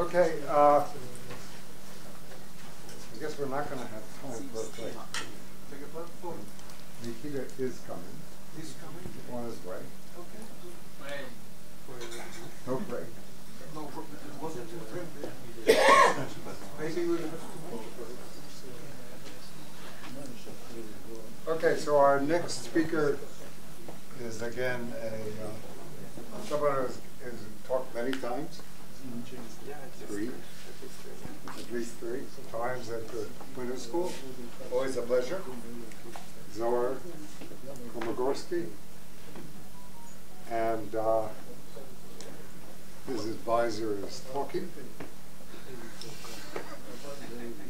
Okay, uh, I guess we're not gonna have time for a break. Nikita is coming, He's coming. on his way. Okay. No break. No, it wasn't. Maybe to. Okay, so our next speaker is again a, uh, someone who's, has talked many times, three, at least three times at the winter school. Always a pleasure. Zohar Komargodski. And uh, his advisor is talking.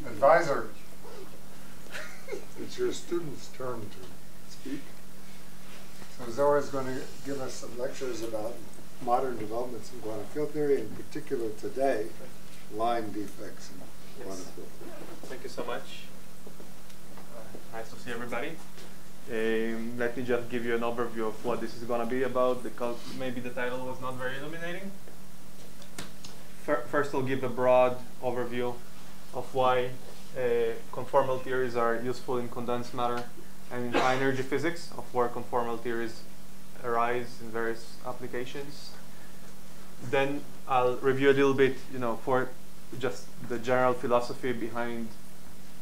Advisor, it's your student's turn to speak. So Zohar is going to give us some lectures about modern developments in quantum field theory, in particular today, line defects in field theory. Thank you so much. Uh, nice to see everybody. Um, let me just give you an overview of what this is going to be about because maybe the title was not very illuminating. Fir- First, I'll give a broad overview of why uh, conformal theories are useful in condensed matter and in high energy physics, of where conformal theories arise in various applications. Then I'll review a little bit, you know, for just the general philosophy behind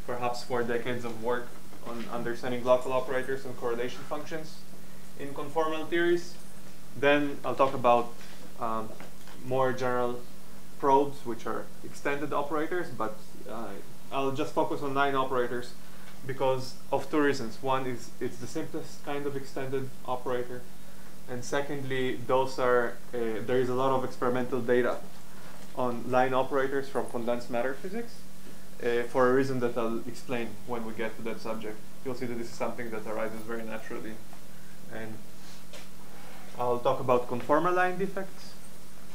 perhaps four decades of work on understanding local operators and correlation functions in conformal theories. Then I'll talk about um, more general probes, which are extended operators, but uh, I'll just focus on line operators because of two reasons. One is it's the simplest kind of extended operator, and secondly, those are uh, there is a lot of experimental data on line operators from condensed matter physics uh, for a reason that I'll explain when we get to that subject. You'll see that this is something that arises very naturally. And I'll talk about conformal line defects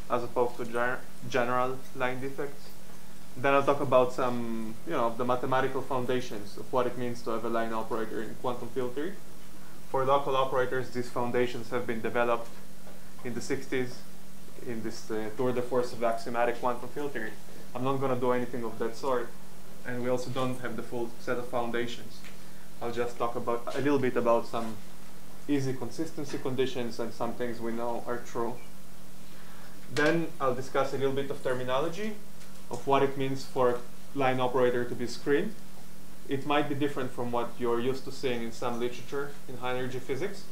as opposed to ger general line defects. Then I'll talk about some, you know, the mathematical foundations of what it means to have a line operator in quantum field theory. For local operators, these foundations have been developed in the 60s in this uh, tour de force of axiomatic quantum theory. I'm not going to do anything of that sort, and we also don't have the full set of foundations. I'll just talk about a little bit about some easy consistency conditions and some things we know are true. Then I'll discuss a little bit of terminology of what it means for a line operator to be screened. It might be different from what you're used to seeing in some literature in high energy physics,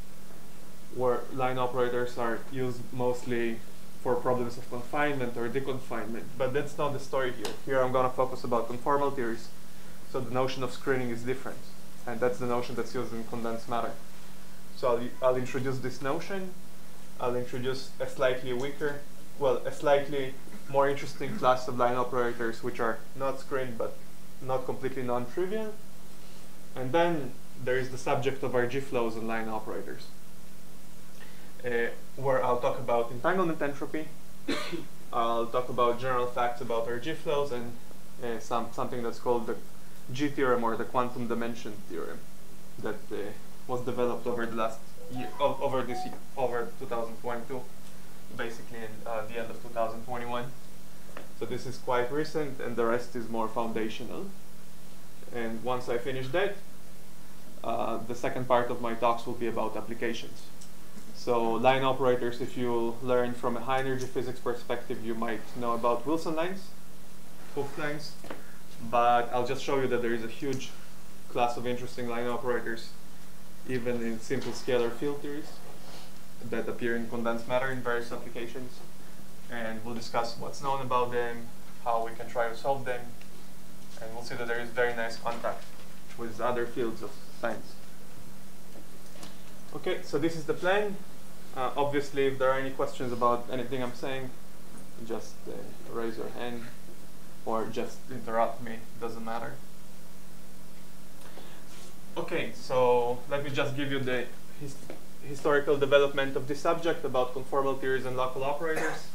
where line operators are used mostly for problems of confinement or deconfinement. But that's not the story here. Here I'm going to focus about conformal theories. So the notion of screening is different. And that's the notion that's used in condensed matter. So I'll, I'll introduce this notion. I'll introduce a slightly weaker, well, a slightly more interesting class of line operators which are not screened but not completely non-trivial. And then there is the subject of RG flows and line operators uh, where I'll talk about entanglement entropy. I'll talk about general facts about RG flows and uh, some something that's called the G theorem or the quantum dimension theorem that uh, was developed over the last year, over this year, over 2022, basically in uh, the end of 2021. So this is quite recent, and the rest is more foundational. And once I finish that, uh, the second part of my talks will be about applications. So line operators, if you learn from a high energy physics perspective, you might know about Wilson lines, Hooft lines, but I'll just show you that there is a huge class of interesting line operators, even in simple scalar field theories that appear in condensed matter in various applications. And we'll discuss what's known about them, how we can try to solve them, and we'll see that there is very nice contact with other fields of science. Okay, so this is the plan. Uh, obviously, if there are any questions about anything I'm saying, just uh, raise your hand or just interrupt me, doesn't matter. Okay, so let me just give you the his historical development of this subject about conformal theories and local operators.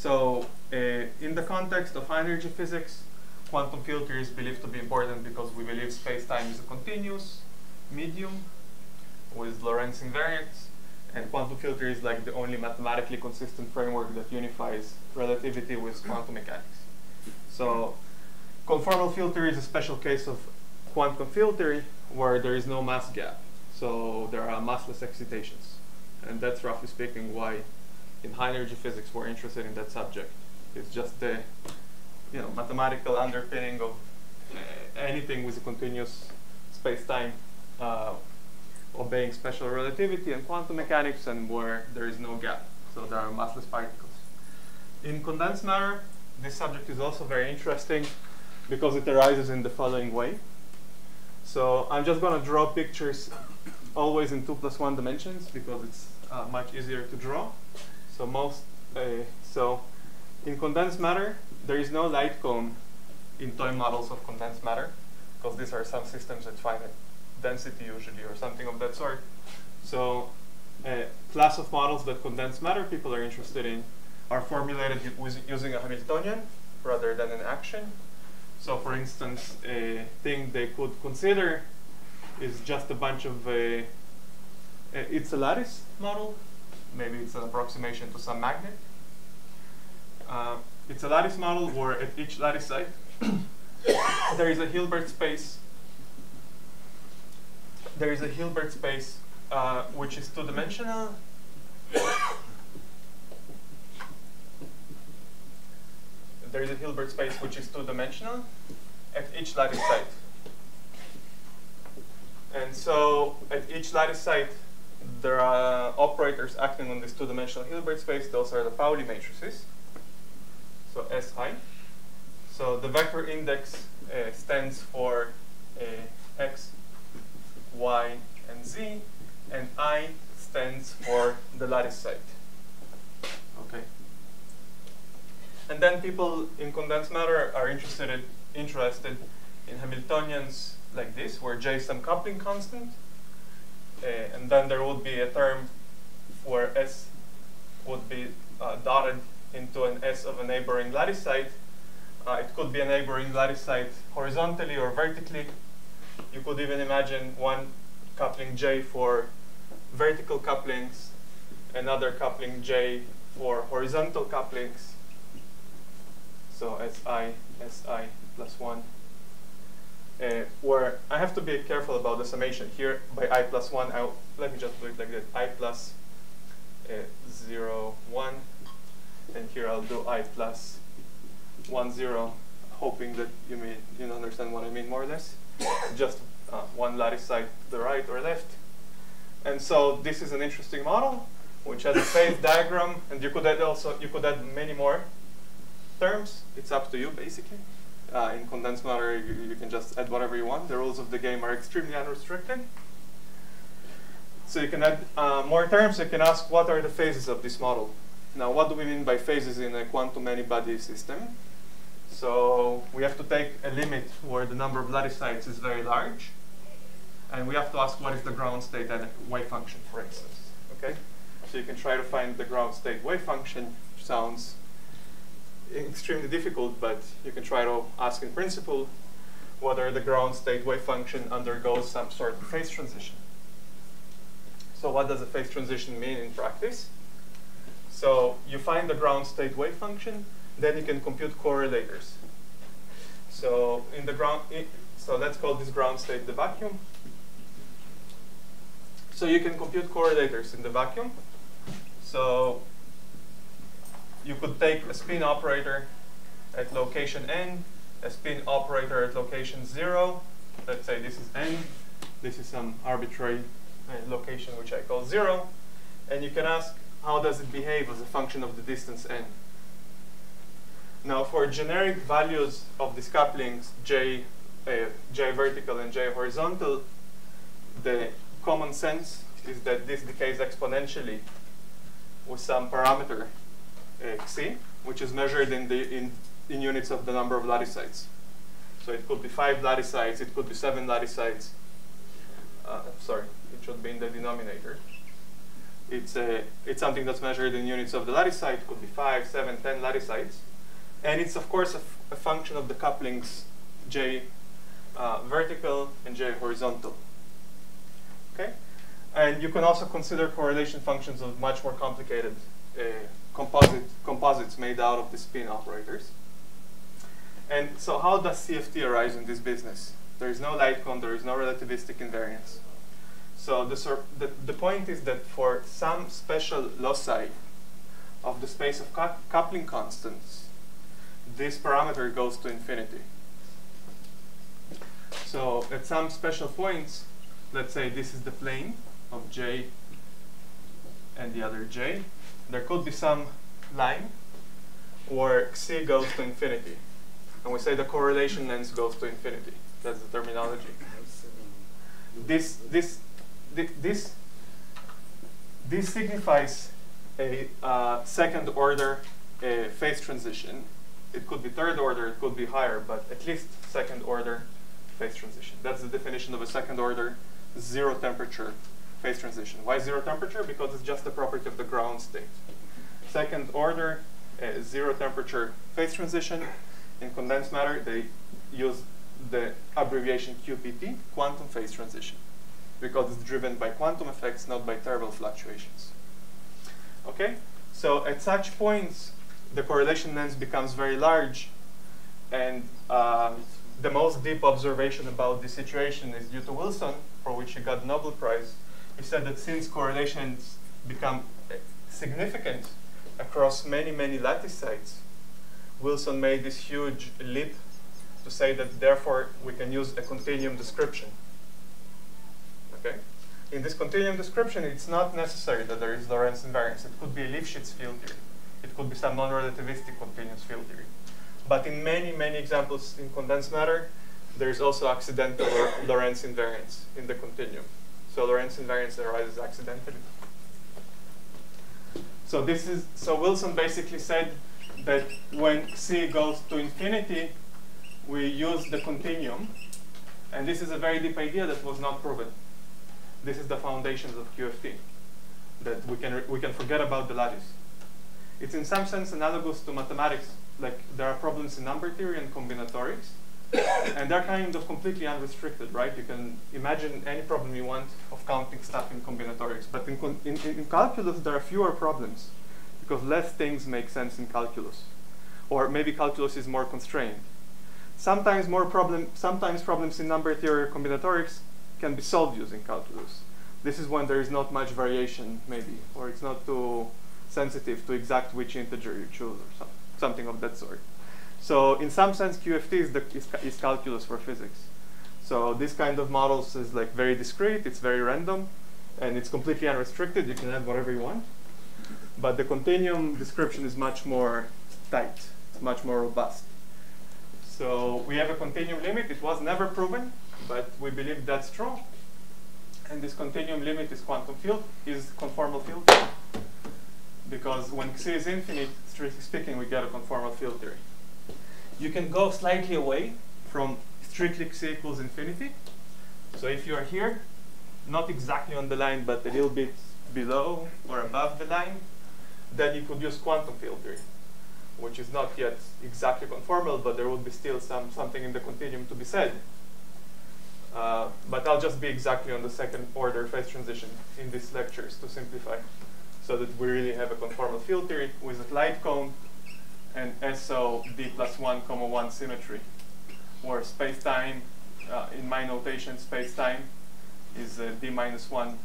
So, uh, in the context of high energy physics, quantum field theory is believed to be important because we believe space-time is a continuous medium with Lorentz invariance, And quantum filter is like the only mathematically consistent framework that unifies relativity with quantum mechanics. So conformal filter is a special case of quantum filter where there is no mass gap. So there are massless excitations. And that's roughly speaking why in high energy physics we're interested in that subject. It's just the you know, mathematical underpinning of anything with a continuous space-time uh, obeying special relativity and quantum mechanics and where there is no gap. So there are massless particles. In condensed matter, this subject is also very interesting because it arises in the following way. So I'm just going to draw pictures always in 2 plus 1 dimensions because it's uh, much easier to draw. So most, uh, so in condensed matter, there is no light cone in toy models of condensed matter because these are some systems at finite density usually or something of that sort. So a class of models that condensed matter people are interested in are formulated using a Hamiltonian rather than an action. So for instance, a thing they could consider is just a bunch of, a, it's a lattice model. Maybe it's an approximation to some magnet. Uh, it's a lattice model where at each lattice site there is a Hilbert space. There is a Hilbert space uh, which is two-dimensional. there is a Hilbert space which is two-dimensional at each lattice site. And so at each lattice site, there are operators acting on this two-dimensional Hilbert space. Those are the Pauli matrices. So Si. So the vector index uh, stands for uh, x, y, and z, and I stands for the lattice site. Okay. And then people in condensed matter are interested in, interested in Hamiltonians like this, where J is some coupling constant, and then there would be a term where S would be uh, dotted into an S of a neighboring lattice site. Uh, it could be a neighboring lattice site horizontally or vertically. You could even imagine one coupling J for vertical couplings, another coupling J for horizontal couplings. So Si, Si plus 1. Uh, where I have to be careful about the summation. Here, by i plus 1, I'll, let me just do it like that. i plus, uh, 0, 1. And here I'll do i plus 1, 0, hoping that you may you understand what I mean more or less. just uh, one lattice side to the right or left. And so this is an interesting model, which has a phase diagram, and you could add also you could add many more terms. It's up to you, basically. Uh, in condensed matter, you, you, can just add whatever you want. The rules of the game are extremely unrestricted. So you can add uh, more terms. You can ask, what are the phases of this model? Now, what do we mean by phases in a quantum many-body system? So we have to take a limit where the number of lattice sites is very large. And we have to ask what is the ground state and wave function, for instance. Okay? So you can try to find the ground state wave function, sounds extremely difficult, but you can try to ask in principle whether the ground state wave function undergoes some sort of phase transition. So what does a phase transition mean in practice? So you find the ground state wave function, then you can compute correlators. So in the ground, so let's call this ground state the vacuum. So you can compute correlators in the vacuum. So you could take a spin operator at location n, a spin operator at location 0. Let's say this is n. This is some arbitrary uh, location which I call 0. And you can ask, how does it behave as a function of the distance n? Now, for generic values of these couplings, j, uh, j vertical and j horizontal, the common sense is that this decays exponentially with some parameter xi, which is measured in, the, in, in units of the number of lattice sites. So it could be five lattice sites, it could be seven lattice sites. Uh, sorry, it should be in the denominator. It's, a, it's something that's measured in units of the it could be five, seven, ten lattice sites. And it's, of course, a, function of the couplings j uh, vertical and j horizontal. Okay? And you can also consider correlation functions of much more complicated uh, composite composites made out of the spin operators. And so how does CFT arise in this business? There is no light cone, there is no relativistic invariance. So the, the, the point is that for some special loci of the space of coupling constants, this parameter goes to infinity. So at some special points, let's say this is the plane of j and the other j, there could be some line where xi goes to infinity. And we say the correlation length goes to infinity. That's the terminology. This, this, this, this signifies a uh, second order phase transition. It could be third order, it could be higher, but at least second order phase transition. That's the definition of a second order zero temperature phase transition. Why zero temperature? Because it's just a property of the ground state. Second order uh, zero temperature phase transition. In condensed matter, they use the abbreviation QPT, quantum phase transition, because it's driven by quantum effects, not by thermal fluctuations. Okay, so at such points, the correlation length becomes very large, and uh, the most deep observation about this situation is due to Wilson, for which he got Nobel Prize. He said that since correlations become uh, significant across many, many lattice sites, Wilson made this huge leap to say that therefore we can use a continuum description. Okay? In this continuum description, it's not necessary that there is Lorentz invariance. It could be a Lifshitz field theory. It could be some non-relativistic continuous field theory. But in many, many examples in condensed matter, there is also accidental Lorentz invariance in the continuum. So Lorentz invariance arises accidentally. So this is so Wilson basically said that when C goes to infinity, we use the continuum. And this is a very deep idea that was not proven. This is the foundations of QFT, that we can, we can forget about the lattice. It's in some sense analogous to mathematics. Like there are problems in number theory and combinatorics, and they're kind of completely unrestricted, right? You can imagine any problem you want of counting stuff in combinatorics. But in, in, in calculus, there are fewer problems because less things make sense in calculus. Or maybe calculus is more constrained. Sometimes more problem, sometimes problems in number theory or combinatorics can be solved using calculus. This is when there is not much variation, maybe, or it's not too sensitive to exact which integer you choose, or some, something of that sort. So in some sense, QFT is, the, is, is calculus for physics. So this kind of models is like very discrete, it's very random, and it's completely unrestricted. You can add whatever you want. But the continuum description is much more tight, it's much more robust. So we have a continuum limit. It was never proven, but we believe that's true. And this continuum limit is quantum field, is conformal field. Because when Xi is infinite, strictly speaking, we get a conformal field theory. You can go slightly away from strictly Xi equals infinity. So if you are here, not exactly on the line, but a little bit below or above the line, then you could use quantum field theory which is not yet exactly conformal, but there would be still some something in the continuum to be said. Uh, but I'll just be exactly on the second order phase transition in these lectures to simplify, so that we really have a conformal field theory with a light cone and SO d plus 1 comma 1 symmetry, where space-time, uh, in my notation, space-time is uh, d minus 1,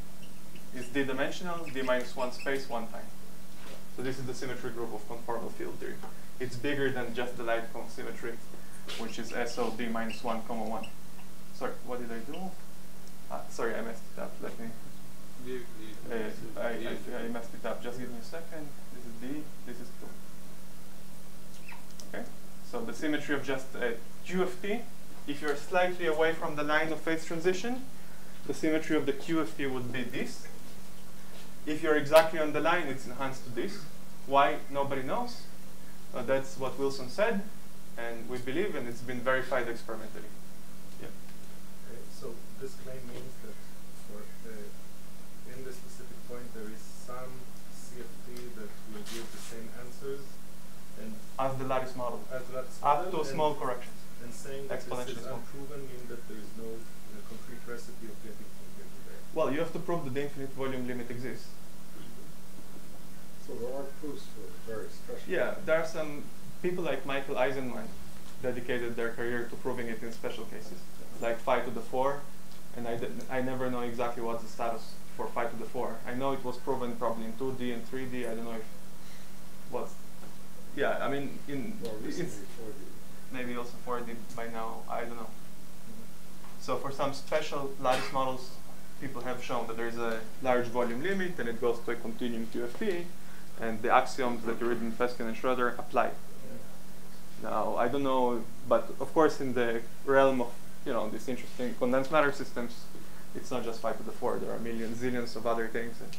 is d-dimensional, d minus 1 space one time. So this is the symmetry group of conformal field theory. It's bigger than just the light cone symmetry, which is SO SOD minus 1 comma 1. Sorry, what did I do? Ah, sorry, I messed it up. Let me. Uh, I, I, I messed it up. Just give me a second. This is D, this is 2. Okay, so the symmetry of just uh, QFT, if you're slightly away from the line of phase transition, the symmetry of the QFT would be this. If you're exactly on the line, it's enhanced to this. Why? Nobody knows. Uh, that's what Wilson said, and we believe, and it's been verified experimentally. Yeah. Okay, so this claim means that for uh, in this specific point there is some CFT that will give the same answers, and as the lattice model, as the lattice up to small corrections. And saying that this is Exponentially small. unproven means that there is no uh, concrete recipe of getting from here to there. Well, you have to prove that the infinite volume limit exists. So there are proofs for very special. Yeah, there are some people like Michael Aizenman dedicated their career to proving it in special cases, like phi to the 4, and I, I never know exactly what's the status for phi to the 4. I know it was proven probably in 2D and 3D, I don't know if was, yeah, I mean, in, Well, it's recently for the, maybe also 4D by now, I don't know. Mm-hmm. So for some special lattice models, people have shown that there's a large volume limit and it goes to a continuum QFT, and the axioms that you read in Peskin and Schroeder apply. Now, I don't know, but of course in the realm of, you know, these interesting condensed matter systems, it's not just phi to the 4, there are millions, zillions of other things, and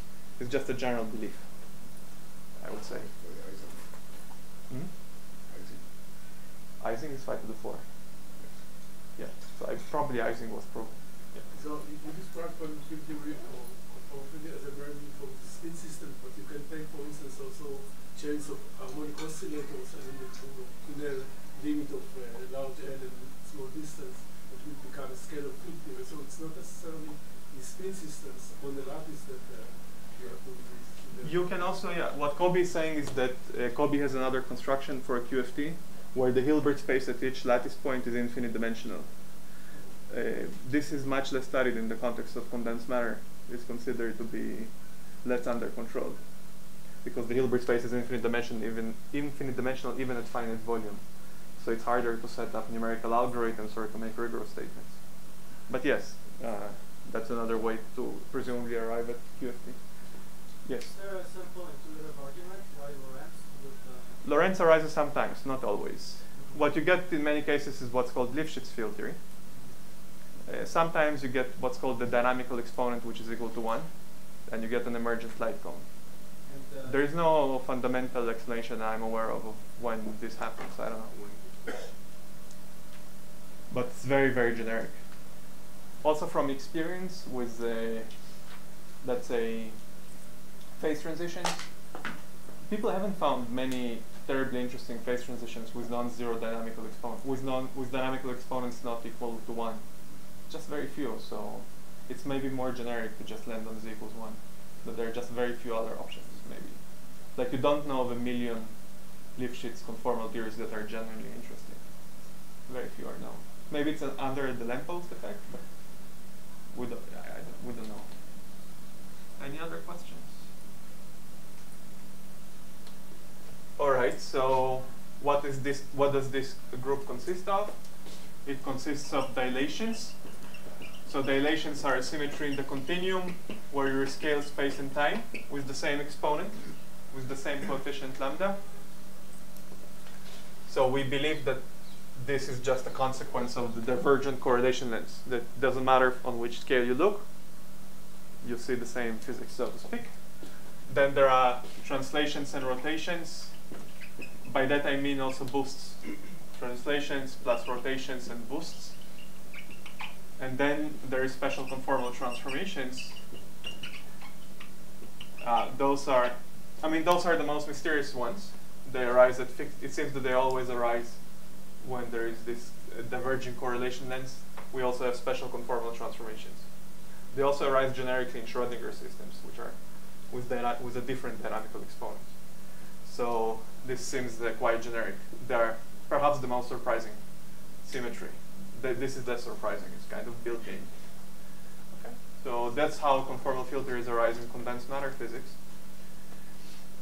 it's just a general belief, I would say. For the Ising. Hmm? Ising. Ising is phi to the 4. Yeah, so I, probably Ising was proven. Yeah. So you you describe quantum theory or conformity as a very the spin system, but you can take, for instance, also chains of harmonic oscillators and in the Tunel limit of uh, large L and small distance, it will become a scalar field theory. So it's not necessarily the spin systems on the lattice that uh, you can also, yeah, what Kobe is saying is that uh, Kobe has another construction for a QFT where the Hilbert space at each lattice point is infinite dimensional. Uh, this is much less studied in the context of condensed matter. It's considered to be less under control because the Hilbert space is infinite dimensional, even infinite dimensional even at finite volume. So it's harder to set up numerical algorithms or to make rigorous statements. But yes, uh, that's another way to presumably arrive at QFT. Yes. Is there a simple intuitive argument why Lorentz would uh, Lorentz arises sometimes, not always. What you get in many cases is what's called Lifshitz field theory. Uh, sometimes you get what's called the dynamical exponent, which is equal to 1, and you get an emergent light cone. and uh, There is no fundamental explanation I'm aware of of when this happens. I don't know. But it's very, very generic. Also from experience with, uh, let's say, phase transitions, people haven't found many terribly interesting phase transitions with non-zero dynamical exponents, with non with dynamical exponents not equal to one. Just very few. So it's maybe more generic to just land on z equals one. But there are just very few other options, maybe. Like you don't know of a million Lifshitz conformal theories that are genuinely interesting. Very few are known. Maybe it's under the lamppost effect, but we don't, I, I don't, we don't know. Any other questions? All right. So, what is this? What does this group consist of? It consists of dilations. So dilations are a symmetry in the continuum where you scale space and time with the same exponent, with the same coefficient lambda. So we believe that this is just a consequence of the divergent correlation lengths. That doesn't matter on which scale you look, you see the same physics, so to speak. Then there are translations and rotations. By that I mean also boosts. Translations plus rotations and boosts. And then there is special conformal transformations. Uh, those are, I mean, those are the most mysterious ones. They arise at fixed, it seems that they always arise when there is this uh, diverging correlation length. We also have special conformal transformations. They also arise generically in Schrodinger systems, which are with, with a different dynamical exponent. So this seems uh, quite generic. They are perhaps the most surprising symmetry. Th- this is less surprising. It's kind of built in. Okay. So that's how conformal field arise in condensed matter physics.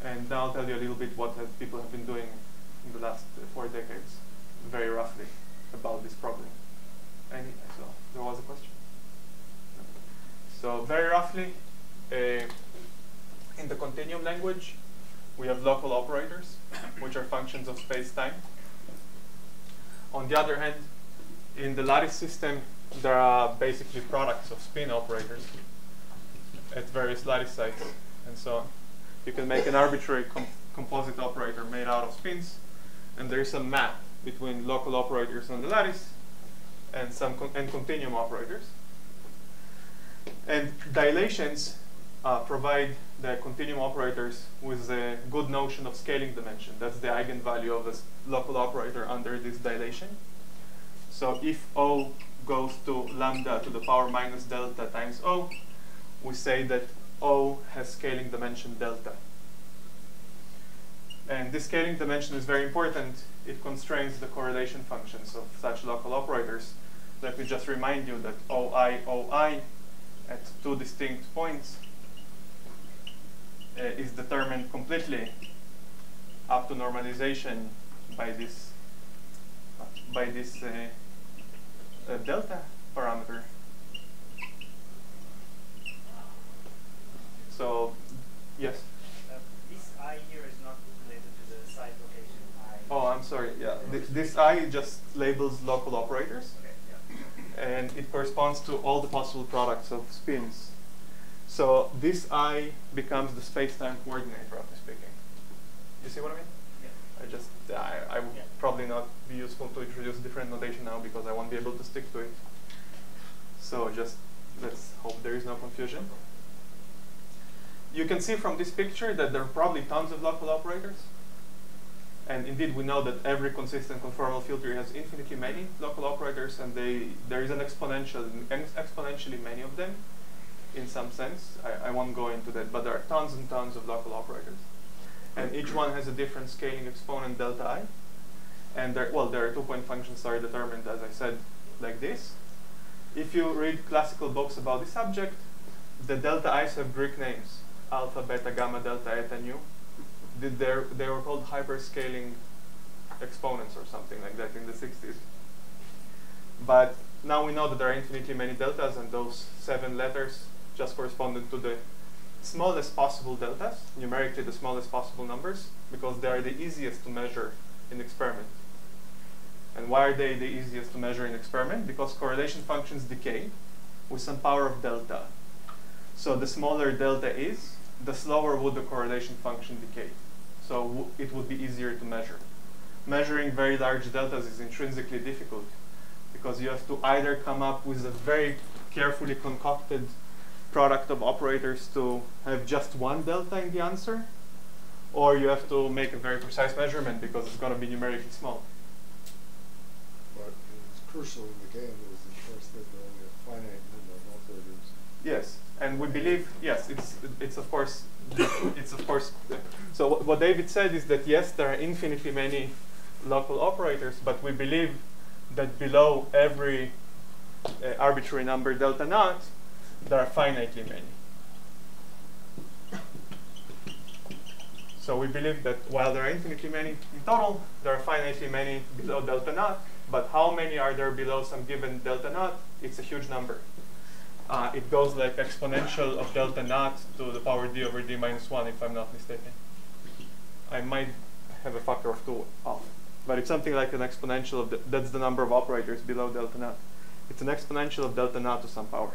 And now I'll tell you a little bit what have people have been doing in the last uh, four decades, very roughly, about this problem. Any, so there was a question. So very roughly, uh, in the continuum language, we have local operators, which are functions of space-time. On the other hand, in the lattice system, there are basically products of spin operators at various lattice sites and so on. You can make an arbitrary com composite operator made out of spins, and there is a map between local operators on the lattice and some con and continuum operators. And dilations uh, provide the continuum operators with a good notion of scaling dimension. That's the eigenvalue of a local operator under this dilation. So if O goes to lambda to the power minus delta times O, we say that O has scaling dimension delta. And this scaling dimension is very important. It constrains the correlation functions of such local operators. Let me just remind you that OI, OI at two distinct points uh, is determined completely up to normalization by this by this uh, uh, delta parameter. So, yes. Uh, this I here is not related to the site location I. Oh, I'm sorry. Yeah, this, this I just labels local operators, Okay, yeah. and it corresponds to all the possible products of spins. So this I becomes the space-time coordinate, roughly speaking. You see what I mean? Yeah. I just I, I would Yeah. probably not be useful to introduce different notation now because I won't be able to stick to it. So just let's hope there is no confusion. You can see from this picture that there are probably tons of local operators. And indeed, we know that every consistent conformal filter has infinitely many local operators, and they there is an exponential, exponentially many of them, in some sense. I, I won't go into that, but there are tons and tons of local operators, and each one has a different scaling exponent delta i. And there, well, their two-point functions that are determined, as I said, like this. If you read classical books about the subject, the delta i's have Greek names: alpha, beta, gamma, delta, eta, nu their, they were called hyperscaling exponents or something like that in the 60s. But now we know that there are infinitely many deltas, and those seven letters just corresponded to the smallest possible deltas, numerically the smallest possible numbers, because they are the easiest to measure in experiment. And why are they the easiest to measure in experiment? Because correlation functions decay with some power of delta. So the smaller delta is, the slower would the correlation function decay. So it would be easier to measure. Measuring very large deltas is intrinsically difficult because you have to either come up with a very carefully concocted product of operators to have just one delta in the answer, or you have to make a very precise measurement because it's going to be numerically small. But it's crucial in the game is, of course, that there are only a finite number of operators. Yes, and we believe yes, it's it's of course it's of course. So what, what David said is that yes, there are infinitely many local operators, but we believe that below every uh, arbitrary number delta naught, there are finitely many. So we believe that while there are infinitely many in total, there are finitely many below delta naught. But how many are there below some given delta naught? It's a huge number. Uh, it goes like exponential of delta naught to the power d over d minus 1, if I'm not mistaken. I might have a factor of 2 off. But it's something like an exponential of, the, that's the number of operators below delta naught. It's an exponential of delta naught to some power.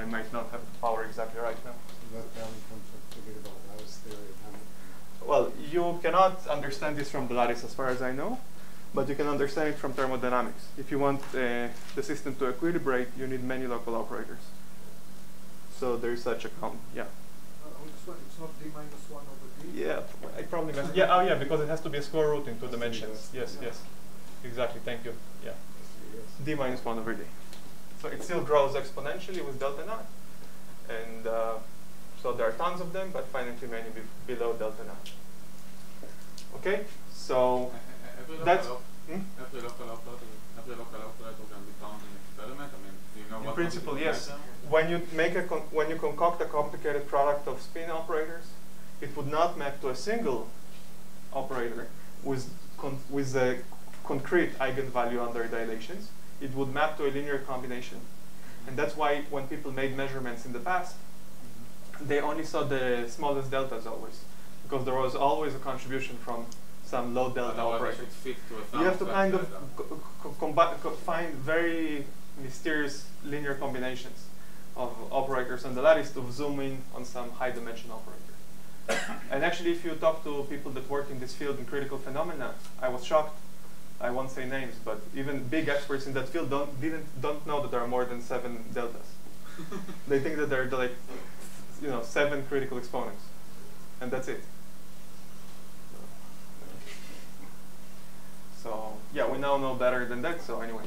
I might not have the power exactly right now. That down comes from thinking about Lattice theory. Well, you cannot understand this from the lattice as far as I know, but you can understand it from thermodynamics. If you want uh, the system to equilibrate, you need many local operators. So there is such a count, yeah. Uh, on this one, it's not d minus one over d. Yeah, I probably meant, yeah, oh yeah, because it has to be a square root in two dimensions. Yes, Yeah. yes, exactly, thank you, yeah. D minus 1 over d. So it still grows exponentially with delta naught. And uh, so there are tons of them, but finitely many be below delta naught. Okay, so that's, hmm? every local operator, every local operator can be found in experiment. I mean, do you know in principle, yes. When you make a con- when you concoct a complicated product of spin operators, it would not map to a single operator with con- with a concrete eigenvalue under dilations. It would map to a linear combination, and that's why when people made measurements in the past, they only saw the smallest deltas always, because there was always a contribution from some low delta operator. should fit to a You have to kind of find very mysterious linear combinations of operators on the lattice to zoom in on some high dimension operator. and actually, if you talk to people that work in this field in critical phenomena, I was shocked. I won't say names, but even big experts in that field don't didn't don't know that there are more than seven deltas. they think that there are like, you know, seven critical exponents, and that's it. So yeah, we now know better than that. So anyway,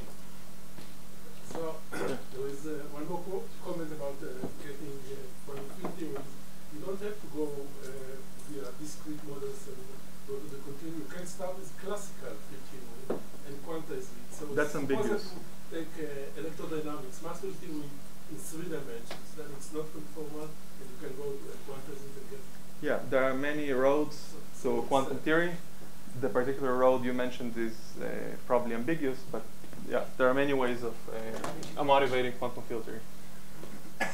So there is uh, one more co- comment about uh, getting uh, quantum field theories. You don't have to go uh, via discrete models and go to the continuum. You can start with classical field theory and quantize it. So That's ambiguous. take uh, electrodynamics, field theory in three dimensions, then it's not conformal, and you can go to uh, quantize it and get. Yeah, there are many roads So to quantum uh, theory. The particular road you mentioned is uh, probably ambiguous, but yeah, there are many ways of uh, motivating quantum field theory.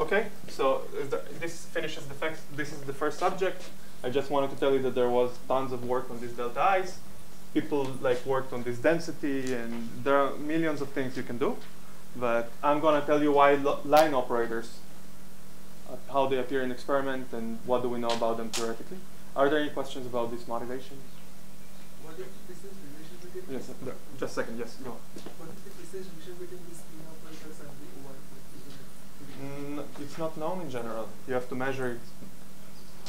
Okay, so the, this finishes the fact. This is the first subject. I just wanted to tell you that there was tons of work on these delta i's. People like worked on this density, and there are millions of things you can do. But I'm gonna tell you why lo- line operators uh, how they appear in experiment and what do we know about them theoretically. Are there any questions about these motivations? What is the precise between Yes, there- just a second, yes, go. what is the between these operators and the? Mm, it's not known in general. You have to measure it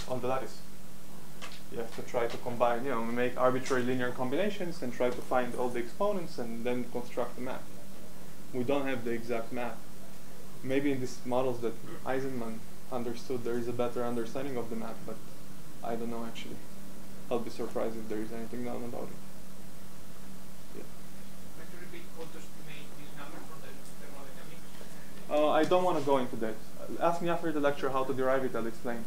on the lattice. You have to try to combine, you know, make arbitrary linear combinations and try to find all the exponents and then construct the map. We don't have the exact map. Maybe in these models that Aizenman understood, there is a better understanding of the map, but I don't know actually. I'll be surprised if there is anything known about it. Yeah. Can you repeat what to estimate this number from the thermodynamics? Uh, I don't want to go into that. Ask me after the lecture how to derive it. I'll explain.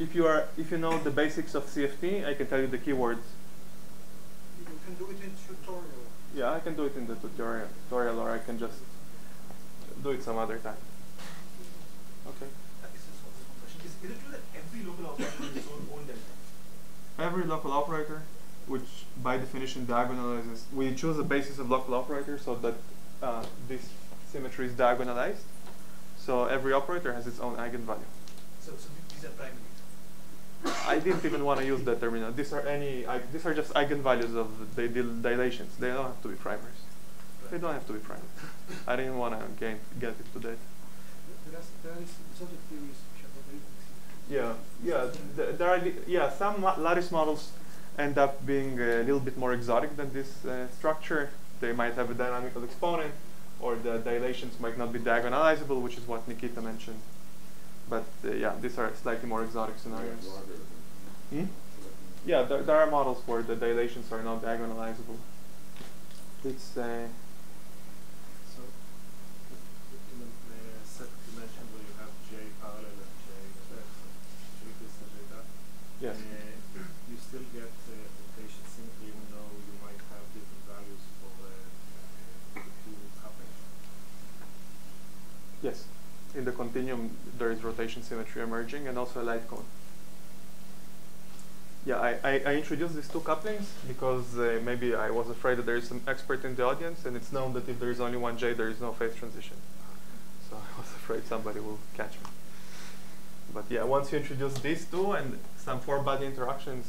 If you are, if you know the basics of CFT, I can tell you the keywords. You can do it in tutorial. Yeah, I can do it in the tutorial, tutorial, or I can just do it some other time. Okay. Is a sort of question. Is, is it true that every local operator has its own delta? Every local operator, which by definition diagonalizes, we choose a basis of local operator so that uh, this symmetry is diagonalized. So every operator has its own eigenvalue. So, so these are primary. I didn't even want to use that terminal. These are any. I, these are just eigenvalues of the dil- dilations. They don't have to be primaries. They don't have to be primaries. I didn't want to get get into that. There are, there is sort of theories which are very Yeah, yeah. th- there are yeah some lattice models end up being a little bit more exotic than this uh, structure. They might have a dynamical exponent, or the dilations might not be diagonalizable, which is what Nikita mentioned. But uh, yeah, these are slightly more exotic scenarios. Hmm? Yeah, there, there are models where the dilations are not diagonalizable. It's uh, a uh, set dimension where you have j parallel and j inverse, j this and yes. uh, you still get uh, rotation symmetry even though you might have different values for uh, uh, the two couplings. Yes. In the continuum, there is rotation symmetry emerging and also a light cone. Yeah, I, I, I introduced these two couplings because uh, maybe I was afraid that there is some expert in the audience and it's known that if there is only one J, there is no phase transition. So I was afraid somebody will catch me. But yeah, once you introduce these two and some four-body interactions,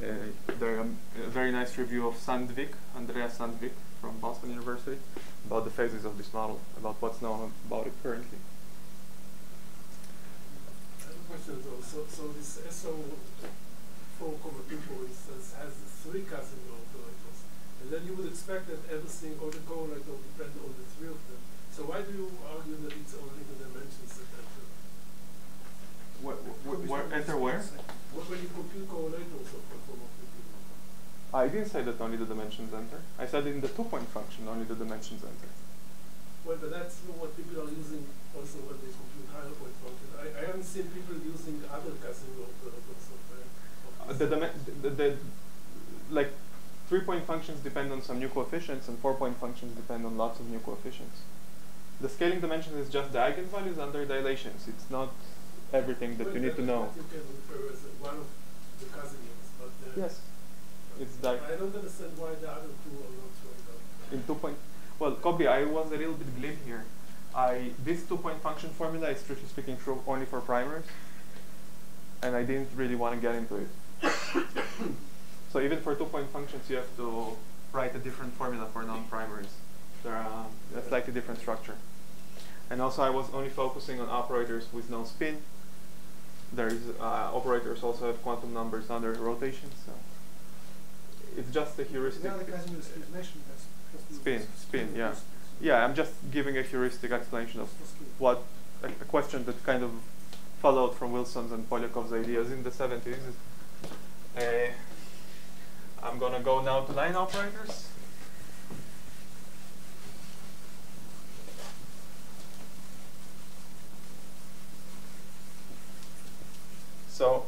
uh, there are a very nice review of Sandvik, Anders Sandvik from Boston University, about the phases of this model, about what's known about it currently. I have a question though. So, so this SO four comma two, for instance, has three Casimir operators, and then you would expect that everything, all the correlator will depend on the three of them. So why do you argue that it's only the dimensions that enter? Where, where, enter where? When you compute correlators of I didn't say that only the dimensions enter. I said in the two-point function only the dimensions enter. Well, but that's what people are using also when they compute higher point functions. I, I haven't seen people using other operators of, uh, Uh, the, this. the, the like three-point functions depend on some new coefficients, and four-point functions depend on lots of new coefficients. The scaling dimension is just the eigenvalues under dilations. It's not everything that Well, you need to know. You can refer as one of the Casimirs, but uh, Yes, it's di- I don't understand why the other two are not showing up. in two point. Well, Kobe, I was a little bit glib here. I this two-point function formula is strictly speaking true only for primaries, and I didn't really want to get into it. so even for two-point functions, you have to write a different formula for non-primaries. They're um, a slightly different structure. And also, I was only focusing on operators with no spin. There's uh, operators also have quantum numbers under rotation, so it's just a heuristic. The other Casimir is mentioned as Spin, spin, yeah. Yeah, I'm just giving a heuristic explanation of what a, a question that kind of followed from Wilson's and Polyakov's ideas in the 70s. Uh, I'm gonna go now to line operators. So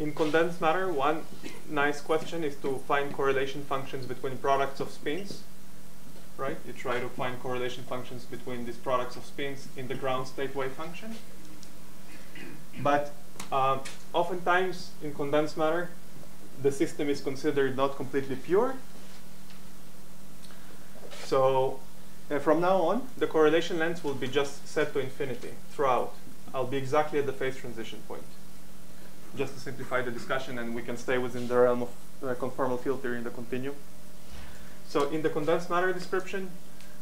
in condensed matter, one nice question is to find correlation functions between products of spins. Right? You try to find correlation functions between these products of spins in the ground state wave function. But um, oftentimes in condensed matter, the system is considered not completely pure. So uh, from now on, the correlation length will be just set to infinity throughout. I'll be exactly at the phase transition point just to simplify the discussion and we can stay within the realm of uh, conformal field theory in the continuum. So in the condensed matter description,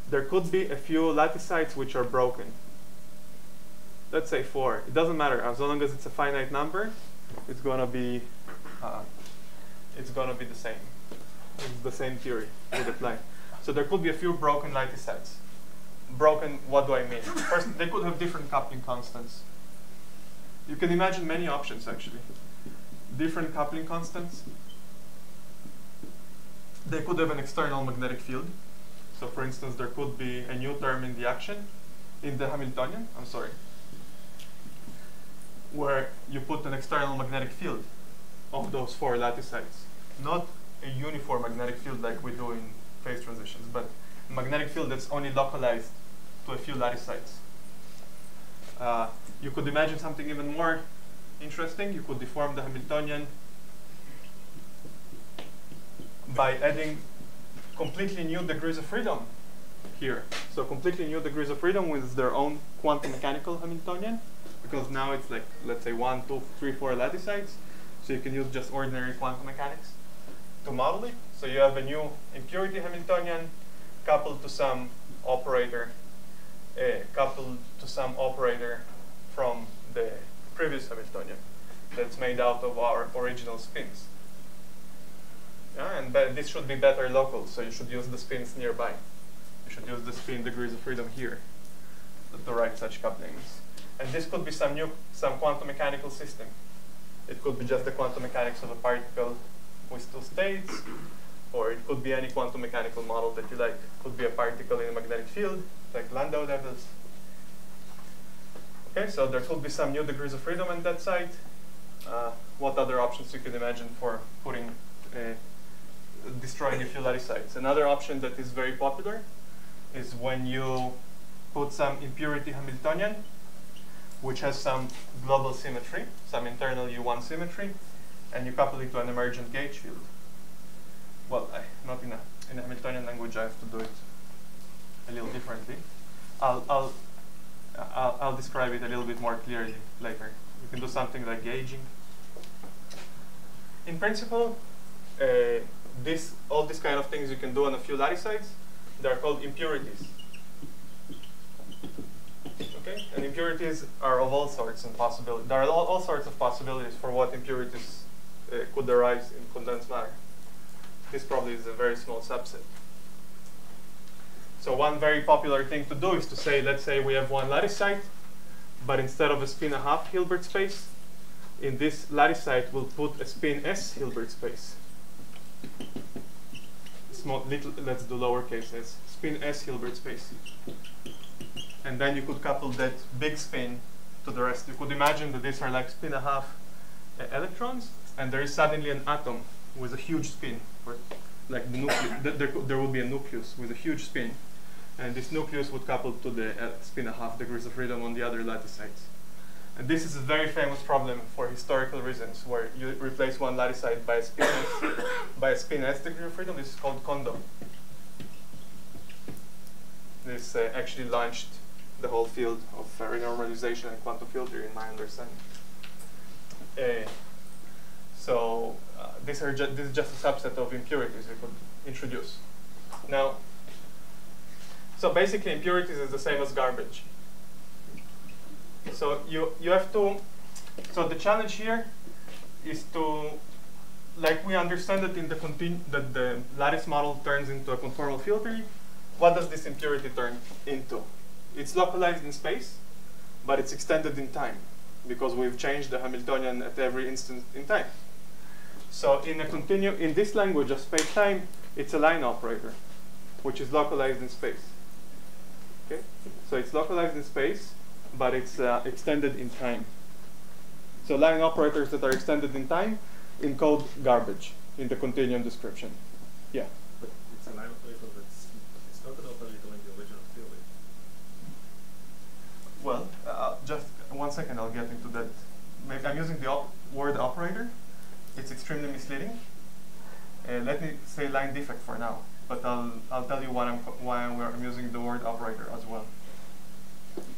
there could be a few lattices which are broken. Let's say four. It doesn't matter as long as it's a finite number. It's gonna be uh, it's gonna be the same. It's the same theory would apply. So there could be a few broken lattices. Broken. What do I mean? First, they could have different coupling constants. You can imagine many options actually. Different coupling constants. They could have an external magnetic field. So for instance, there could be a new term in the action, in the Hamiltonian, I'm sorry, where you put an external magnetic field of those four lattices. Not a uniform magnetic field like we do in phase transitions, but a magnetic field that's only localized to a few lattices. Uh, you could imagine something even more interesting. You could deform the Hamiltonian by adding completely new degrees of freedom here. So completely new degrees of freedom with their own quantum mechanical Hamiltonian, because now it's like, let's say one, two, three, four lattices. So you can use just ordinary quantum mechanics to model it. So you have a new impurity Hamiltonian coupled to some operator, coupled to some operator from the previous Hamiltonian that's made out of our original spins. Yeah, and this should be better local, so you should use the spins nearby. You should use the spin degrees of freedom here to write such couplings. And this could be some new, some quantum mechanical system. It could be just the quantum mechanics of a particle with two states, or it could be any quantum mechanical model that you like. Could be a particle in a magnetic field, like Landau levels. Okay, so there could be some new degrees of freedom on that side. Uh, what other options you could imagine for putting, uh, destroying a few lattices? Another option that is very popular is when you put some impurity Hamiltonian, which has some global symmetry, some internal U1 symmetry, and you couple it to an emergent gauge field. Well, I, not in a, in a Hamiltonian language, I have to do it a little differently. I'll, I'll I'll, I'll describe it a little bit more clearly later. You can do something like gauging. In principle, uh, this all these kind of things you can do on a few lattices. They are called impurities. Okay, and impurities are of all sorts and possibilities. There are all, all sorts of possibilities for what impurities uh, could arise in condensed matter. This probably is a very small subset. So one very popular thing to do is to say, let's say we have one lattice site, but instead of a spin a half Hilbert space, in this lattice site we'll put a spin s Hilbert space. Small, little, let's do lowercase s, spin s Hilbert space. And then you could couple that big spin to the rest. You could imagine that these are like spin a half uh, electrons, and there is suddenly an atom with a huge spin, like the nucleus, th there, there would be a nucleus with a huge spin and this nucleus would couple to the uh, spin a half degrees of freedom on the other latticite. And this is a very famous problem for historical reasons, where you replace one latticite by a spin s, by a spin s degree of freedom. This is called Kondo. This uh, actually launched the whole field of uh, renormalization and quantum field theory, in my understanding. Uh, so uh, these are this is just a subset of impurities we could introduce. Now, so basically impurities is the same as garbage. So you, you have to, so the challenge here is to like we understand that in the that the lattice model turns into a conformal field theory, what does this impurity turn into? It's localized in space, but it's extended in time because we've changed the Hamiltonian at every instant in time. So in a continu in this language of space-time, it's a line operator, which is localized in space. Okay, so it's localized in space, but it's uh, extended in time. So line operators that are extended in time encode garbage in the continuum description. Yeah. But it's a line operator that's, it's not an operator in the original theory. Well, uh, just one second, I'll get into that. Maybe I'm using the op word operator. It's extremely misleading. Uh, let me say line defect for now, but I'll, I'll tell you why I'm, why I'm, using the word operator as well.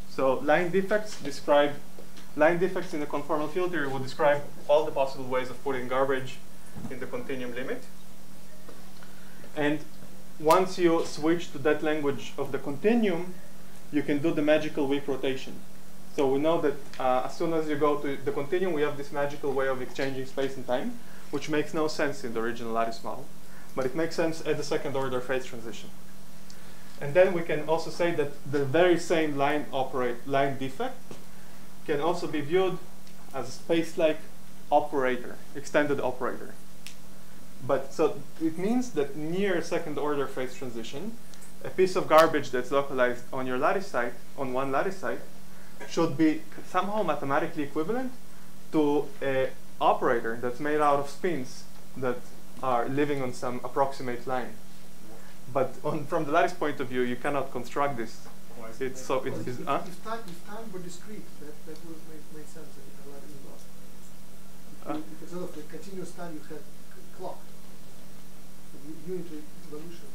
So line defects describe, line defects in the conformal filter will describe all the possible ways of putting garbage in the continuum limit. And once you switch to that language of the continuum, you can do the magical Wick rotation. So we know that uh, as soon as you go to the continuum, we have this magical way of exchanging space and time, which makes no sense in the original lattice model. But it makes sense at the second order phase transition. And then we can also say that the very same line operate line defect can also be viewed as a space-like operator, extended operator. But so it means that near second order phase transition, a piece of garbage that's localized on your lattice site, on one lattice site, should be somehow mathematically equivalent to a operator that's made out of spins that are living on some approximate line. But on, from the lattice point of view, you cannot construct this. Why It's so of- it if, uh, if, time, if time were discrete, that, that would make, make sense and a lot in lost. Uh. Instead of the continuous time, you had c- clock. The unit evolution.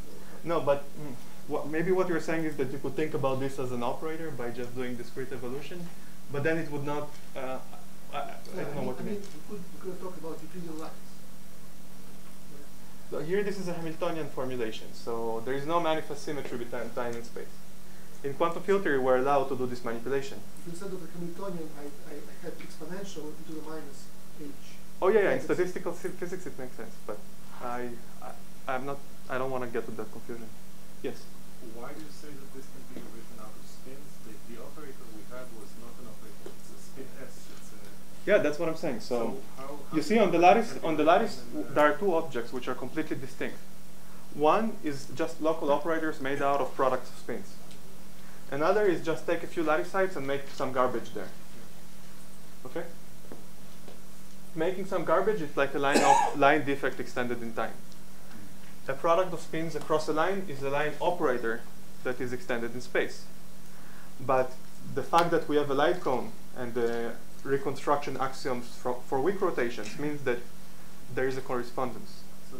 No, but mm, what, maybe what you're saying is that you could think about this as an operator by just doing discrete evolution, but then it would not. Uh, I, I Yeah, don't know mean, what I you mean, mean. we could, we could have talked about Euclidean lattice. So here, this is a Hamiltonian formulation, so there is no manifest symmetry between time and space. In quantum filter, we're allowed to do this manipulation. Instead of the Hamiltonian, I, I, I had exponential into the minus h. Oh yeah, yeah. In statistical physics, it makes sense, but I, I, I'm not. I don't want to get to that confusion. Yes. Why do you say that this can be written out of spins? The, the operator we had was not an operator, it's a spin S. It's a, Yeah, that's what I'm saying. So. how, how You see on the lattice, on the lattice, written w- in, there are two objects which are completely distinct. One is just local operators made out of products of spins. Another is just take a few lattice sites and make some garbage there. Okay? Making some garbage is like a line of line defect extended in time. A product of spins across a line is a line operator that is extended in space. But the fact that we have a light cone and the reconstruction axioms for, for Wick rotations means that there is a correspondence. So,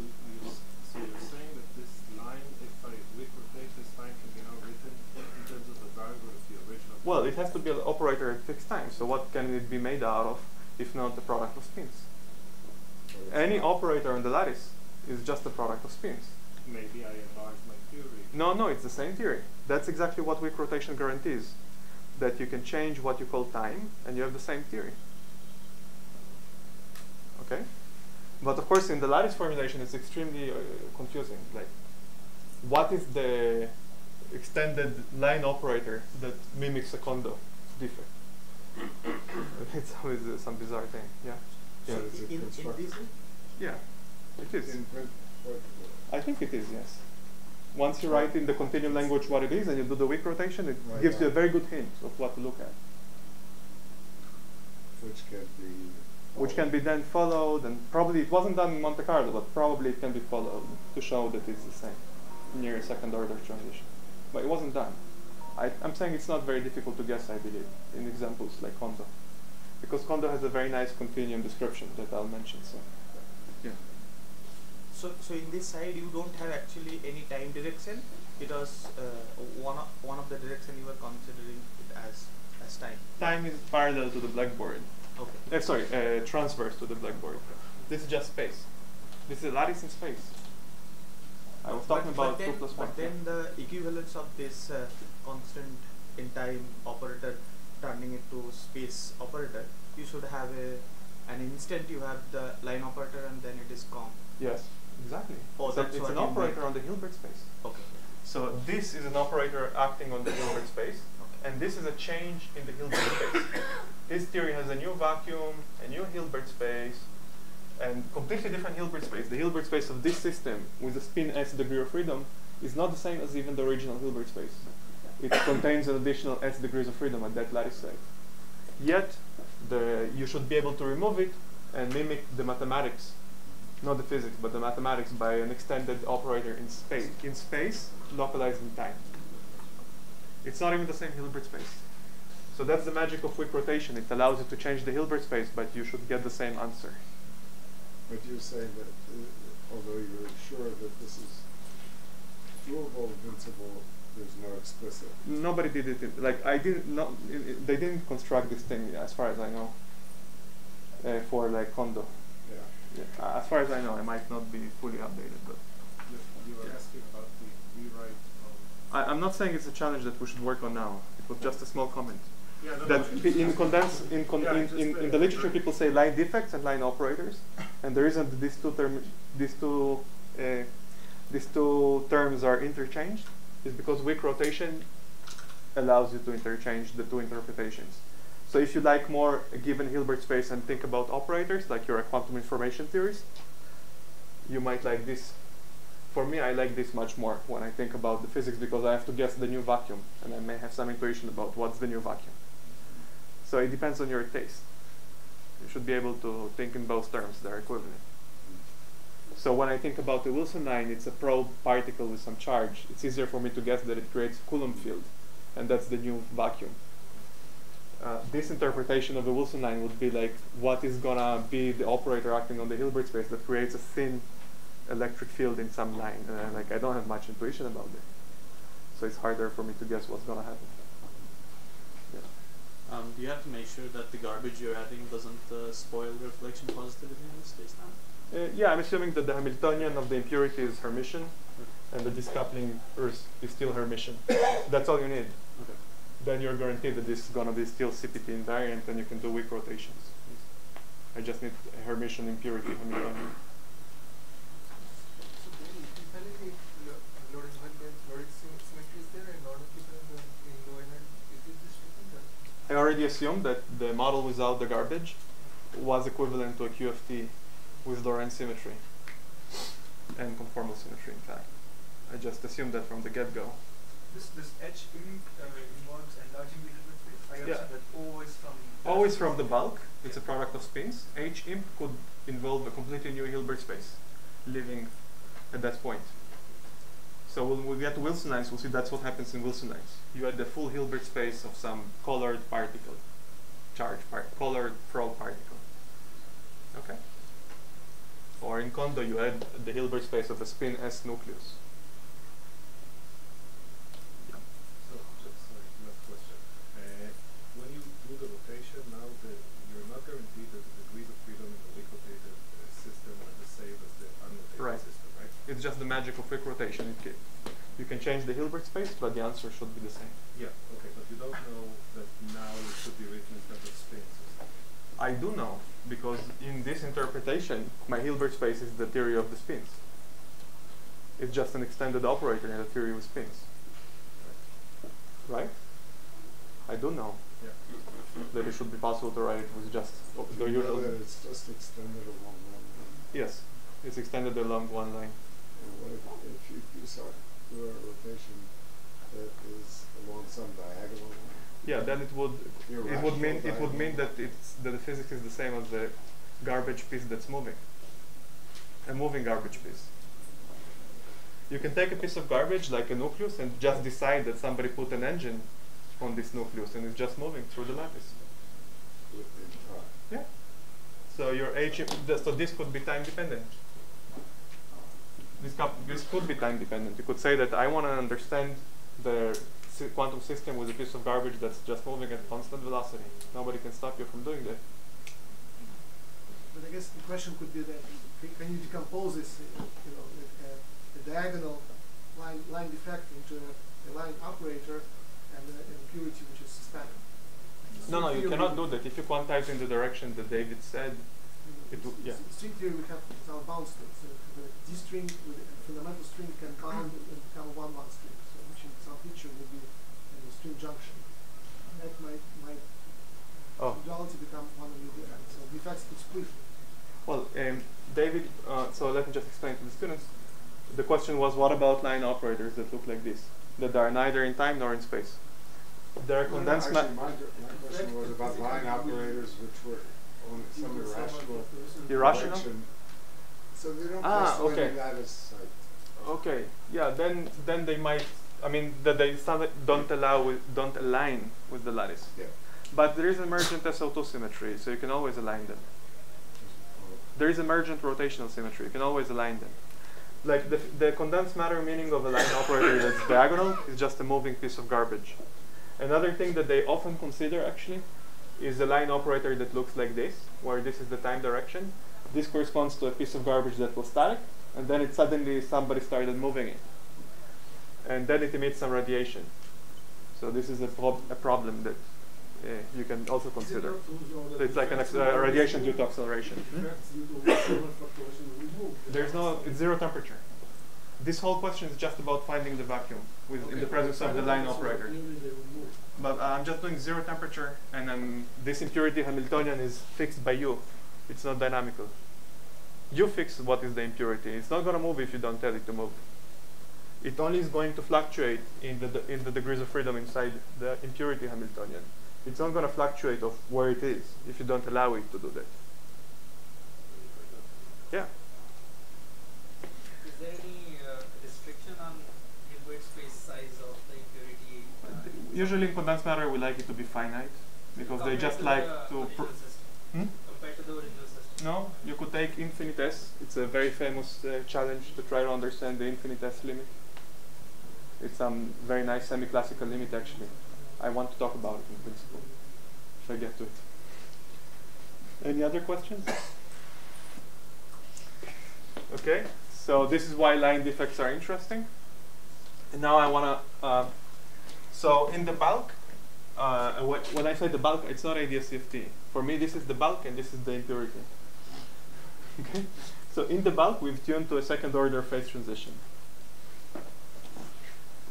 so you're saying that this line, if I rotate this line, can be now written in terms of the variable of the original. Well, it has to be an operator at fixed time. So what can it be made out of if not the product of spins? Any operator on the lattice is just a product of spins. Maybe I enlarge my theory. No, no, it's the same theory. That's exactly what Wick rotation guarantees. That you can change what you call time and you have the same theory. Okay? But of course in the lattice formulation it's extremely uh, confusing. Like what is the extended line operator that mimics a Kondo defect? it's always uh, some bizarre thing. Yeah. So Yeah. is it In, in Yeah. It is. In I think it is, yes. Once you write in the continuum language what it is and you do the Wick rotation, it Right gives you a very good hint of what to look at, Which can be. which can be then followed, and probably it wasn't done in Monte Carlo, but probably it can be followed to show that it's the same near second order transition. But it wasn't done. I, I'm saying it's not very difficult to guess, I believe, in examples like Kondo. Because Kondo has a very nice continuum description that I'll mention. So, yeah. So, so in this side you don't have actually any time direction because uh, one of one of the direction you were considering it as as time. Time is parallel to the blackboard. Okay. Uh, sorry, uh, transverse to the blackboard. This is just space. This is a lattice in space. I was talking but, about but two plus one. But then the equivalence of this uh, constant in time operator turning into space operator, you should have a an instant you have the line operator and then it is com. Yes, exactly. Oh, so that's it's an operator on the Hilbert space. Okay. So this is an operator acting on the Hilbert space, Okay. and this is a change in the Hilbert space. This theory has a new vacuum, a new Hilbert space, and completely different Hilbert space. The Hilbert space of this system with a spin s degree of freedom is not the same as even the original Hilbert space. It contains an additional s degrees of freedom at that lattice site. Yet, the, you should be able to remove it and mimic the mathematics, not the physics, but the mathematics by an extended operator in space, in space, localized in time. It's not even the same Hilbert space. So that's the magic of Wick rotation. It allows you to change the Hilbert space, but you should get the same answer. But you're saying that, uh, although you're sure that this is doable, invincible, there's no explicit. Nobody did it. In, like I didn't. Not, i i they didn't construct this thing, as far as I know, uh, for like Kondo. Yeah. As far as I know, I might not be fully updated, but You, you were Yeah. asking about the rewrite of. I, I'm not saying it's a challenge that we should work on now. It was just a small comment. Yeah, no, that no, in condense in, con- Yeah, in, in, in the literature people say line defects and line operators and the reason that these two term these two uh, these two terms are interchanged is because Wick rotation allows you to interchange the two interpretations so if you like more a given Hilbert space and think about operators like you're a quantum information theorist you might like this for me I like this much more when I think about the physics because I have to guess the new vacuum and I may have some intuition about what's the new vacuum so it depends on your taste. You should be able to think in both terms, they're equivalent. So when I think about the Wilson line, it's a probe particle with some charge. It's easier for me to guess that it creates a Coulomb field, and that's the new vacuum. Uh, this interpretation of the Wilson line would be like, what is gonna be the operator acting on the Hilbert space that creates a thin electric field in some line? And I'm like, I don't have much intuition about it. So it's harder for me to guess what's gonna happen. Yeah. Um, do you have to make sure that the garbage you're adding doesn't uh, spoil the reflection positivity in this space now? Uh, yeah, I'm assuming that the Hamiltonian of the impurity is Hermitian, and the discoupling Earth is still Hermitian. That's all you need. Okay. Then you're guaranteed that this is going to be still CPT invariant, and you can do Wick rotations. I just need Hermitian impurity Hamiltonian. Um, so then if anything, Lorentz Lorentz symmetry is there and not keep in the in low energy, is it restricted? or- I already assumed that the model without the garbage was equivalent to a QFT with Lorentz symmetry and conformal symmetry, in fact. I just assumed that from the get-go. This this H imp uh, involves enlarging the Hilbert space. I Yeah. understand that always from Always from the bulk, it's a product of spins. H imp could involve a completely new Hilbert space living at that point. So when we get to Wilson lines, we'll see that's what happens in Wilson lines. You had the full Hilbert space of some colored particle, charge part, colored probe particle. Okay. Or in Kondo, you had the Hilbert space of a spin S nucleus. So, just sorry, last question. Uh, when you do the rotation, now the, you're not guaranteed that the degrees of freedom in the Wick rotated uh, system are the same as the unrotated Right. system, right? It's just the magic of Wick rotation. It ca- you can change the Hilbert space, but the answer should be the same. Yeah, okay, but you don't know that now it should be written in terms of spins. I do know because in this interpretation, my Hilbert space is the theory of the spins. It's just an extended operator in the theory of spins, right? I do know Yeah. that it should be possible to write it with just the usual. it's just extended along one line. Yes, it's extended along one line. If, if you, saw, do a rotation that is along some diagonal line? Yeah, then it would it would mean it would mean that it's that the physics is the same as the garbage piece that's moving. A moving garbage piece. You can take a piece of garbage like a nucleus and just decide that somebody put an engine on this nucleus and it's just moving through the lattice. Yeah. So your H so this could be time dependent. This, this could be time dependent. You could say that I want to understand the si- quantum system with a piece of garbage that's just moving at constant velocity. Nobody can stop you from doing that. But I guess the question could be that, ca- can you decompose this, uh, you know, with uh, a diagonal line, line defect into a, a line operator and a- an impurity which is suspended? No, no, you cannot do that. If you quantize in the direction that David said, It w- yeah. S- String theory we have with our bound states. So the D string with a fundamental string can bound and and become a one one string. So which in some feature will be a string junction. That might might Oh. duality become one of the defects. So defects could split. Well, um, David, uh, so let me just explain to the students. The question was, what about line operators that look like this, that are neither in time nor in space? They're No, no, Actually, my, my question was about line operators which were on some irrational Irrational? direction. So they don't Ah, pass okay. any lattice site. Okay, yeah, then then they might. I mean, that they don't allow with, don't align with the lattice. Yeah. But there is emergent SO2 symmetry, so you can always align them. There is emergent rotational symmetry. You can always align them. Like the, the condensed matter meaning of a line operator that's diagonal is just a moving piece of garbage. Another thing that they often consider actually is a line operator that looks like this, where this is the time direction. This corresponds to a piece of garbage that was static, and then it suddenly somebody started moving it. And then it emits some radiation. So this is a, prob- a problem that uh, you can also consider. So it's like an acc- radiation due to acceleration. Hmm? Effects due to thermal fluctuation will move. There's no, it's zero temperature. This whole question is just about finding the vacuum with, in the presence of the line operator. clearly they will move. But uh, I'm just doing zero temperature, and um, this impurity Hamiltonian is fixed by you. It's not dynamical. You fix what is the impurity. It's not going to move if you don't tell it to move. It only is going to fluctuate in the, in the degrees of freedom inside the impurity Hamiltonian. It's not going to fluctuate of where it is if you don't allow it to do that. Yeah. Is there any uh, restriction on Hilbert space size of the impurity? Uh, Usually in condensed matter, we like it to be finite because they just to like the to. original Pr- system? Hmm? Compared to the original system? No, you could take infinite S. It's a very famous uh, challenge to try to understand the infinite S limit. It's a um, very nice semi-classical limit actually. I want to talk about it in principle if I get to it. Any other questions? Okay, so this is why line defects are interesting. And now I want to. Uh, so in the bulk, uh, wh- when I say the bulk, it's not ADS-CFT. For me, this is the bulk and this is the impurity. Okay, so in the bulk, we've tuned to a second order phase transition.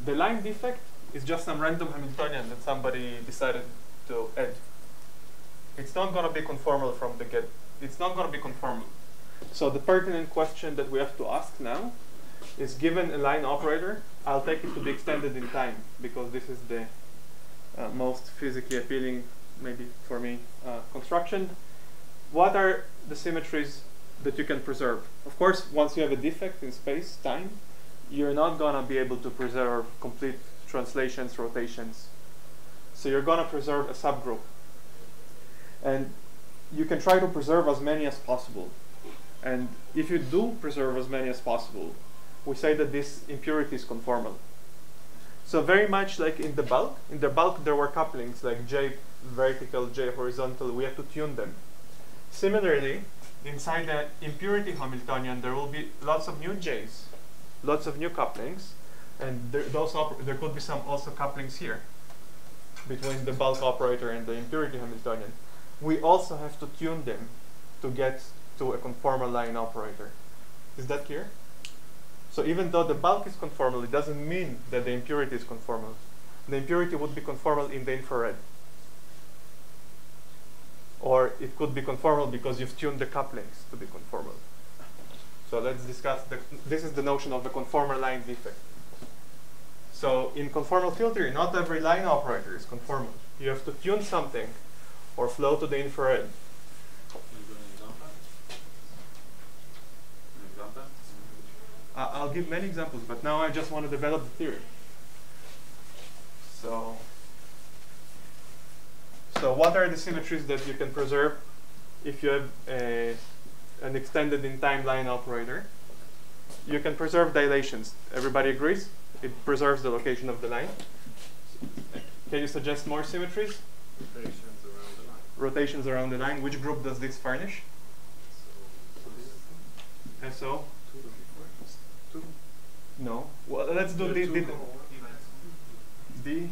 The line defect is just some random Hamiltonian that somebody decided to add. It's not going to be conformal from the get. It's not going to be conformal. So the pertinent question that we have to ask now is given a line operator, I'll take it to be extended in time because this is the uh, most physically appealing, maybe for me, uh, construction. What are the symmetries that you can preserve? Of course, once you have a defect in space, time, you're not gonna be able to preserve complete translations, rotations. So you're gonna preserve a subgroup. And you can try to preserve as many as possible. And if you do preserve as many as possible, we say that this impurity is conformal. So very much like in the bulk, in the bulk there were couplings like J vertical, J horizontal, we have to tune them. Similarly, inside the impurity Hamiltonian there will be lots of new J's, lots of new couplings, and there, those there could be some also couplings here between the bulk operator and the impurity Hamiltonian. We also have to tune them to get to a conformal line operator. Is that clear? So even though the bulk is conformal, it doesn't mean that the impurity is conformal. The impurity would be conformal in the infrared. Or it could be conformal because you've tuned the couplings to be conformal. So let's discuss, the, this is the notion of the conformal line defect. So in conformal filtering, not every line operator is conformal. You have to tune something or flow to the infrared. Can you give an example? An example? I- I'll give many examples, but now I just want to develop the theory. So, so what are the symmetries that you can preserve if you have a, an extended in time line operator? You can preserve dilations. Everybody agrees? It preserves the location of the line. Can you suggest more symmetries? Rotations around the line. Rotations around the line. Which group does this furnish? So, SO? two to Two. No. Well, let's do Yeah, D, two D, one. D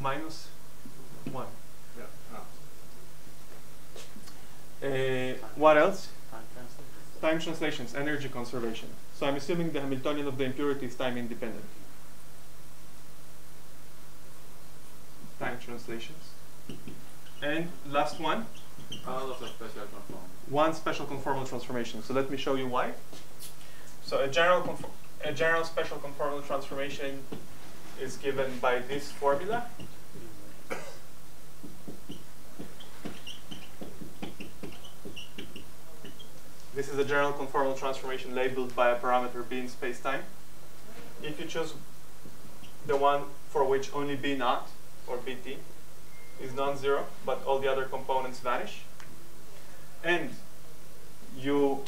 minus 1. Yeah. Ah. Uh, what else? Time translation. Time translations, energy conservation. So I'm assuming the Hamiltonian of the impurity is time independent. Time translations. And last one, All of the special conform. one special conformal transformation. So let me show you why. So a general a general special conformal transformation is given by this formula. This is a general conformal transformation labeled by a parameter b in space-time. If you choose the one for which only b naught or bt is non-zero, but all the other components vanish, and you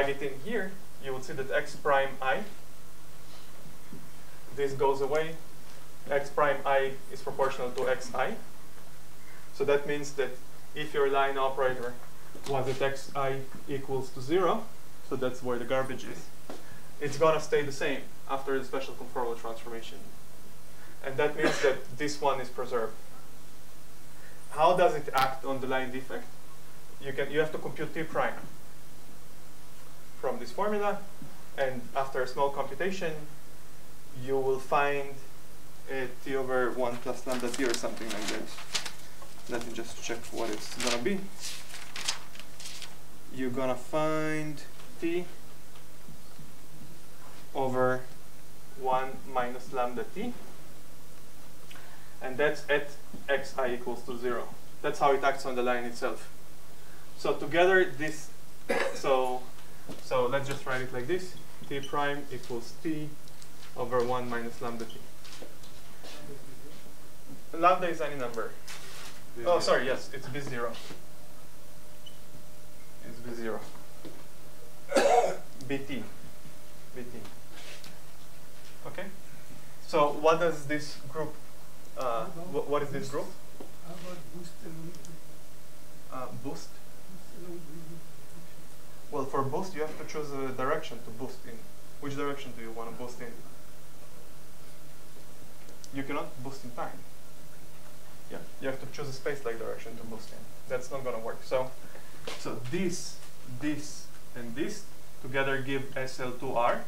plug it in here, you would see that x prime i, this goes away, x prime i is proportional to xi. So that means that if your line operator was at xi equals to zero, so that's where the garbage is, it's gonna stay the same after the special conformal transformation. And that means that this one is preserved. How does it act on the line defect? You can you have to compute t prime from this formula, and after a small computation, you will find t over one plus lambda t or something like that. Let me just check what it's gonna be. You're gonna find t over 1 minus lambda t and that's at xi equals to 0. That's how it acts on the line itself. So together this, so, so let's just write it like this. t prime equals t over 1 minus lambda t. Lambda is any number. Oh, sorry, yes, it's b0. It's b0. bt. bt. Okay? So what does this group, uh, wh what is this group? How about boost and Uh, boost. Well, for boost, you have to choose a direction to boost in. Which direction do you want to boost in? You cannot boost in time. Yeah, you have to choose a space-like direction to boost in. That's not going to work. So, so this, this, and this together give SL2R,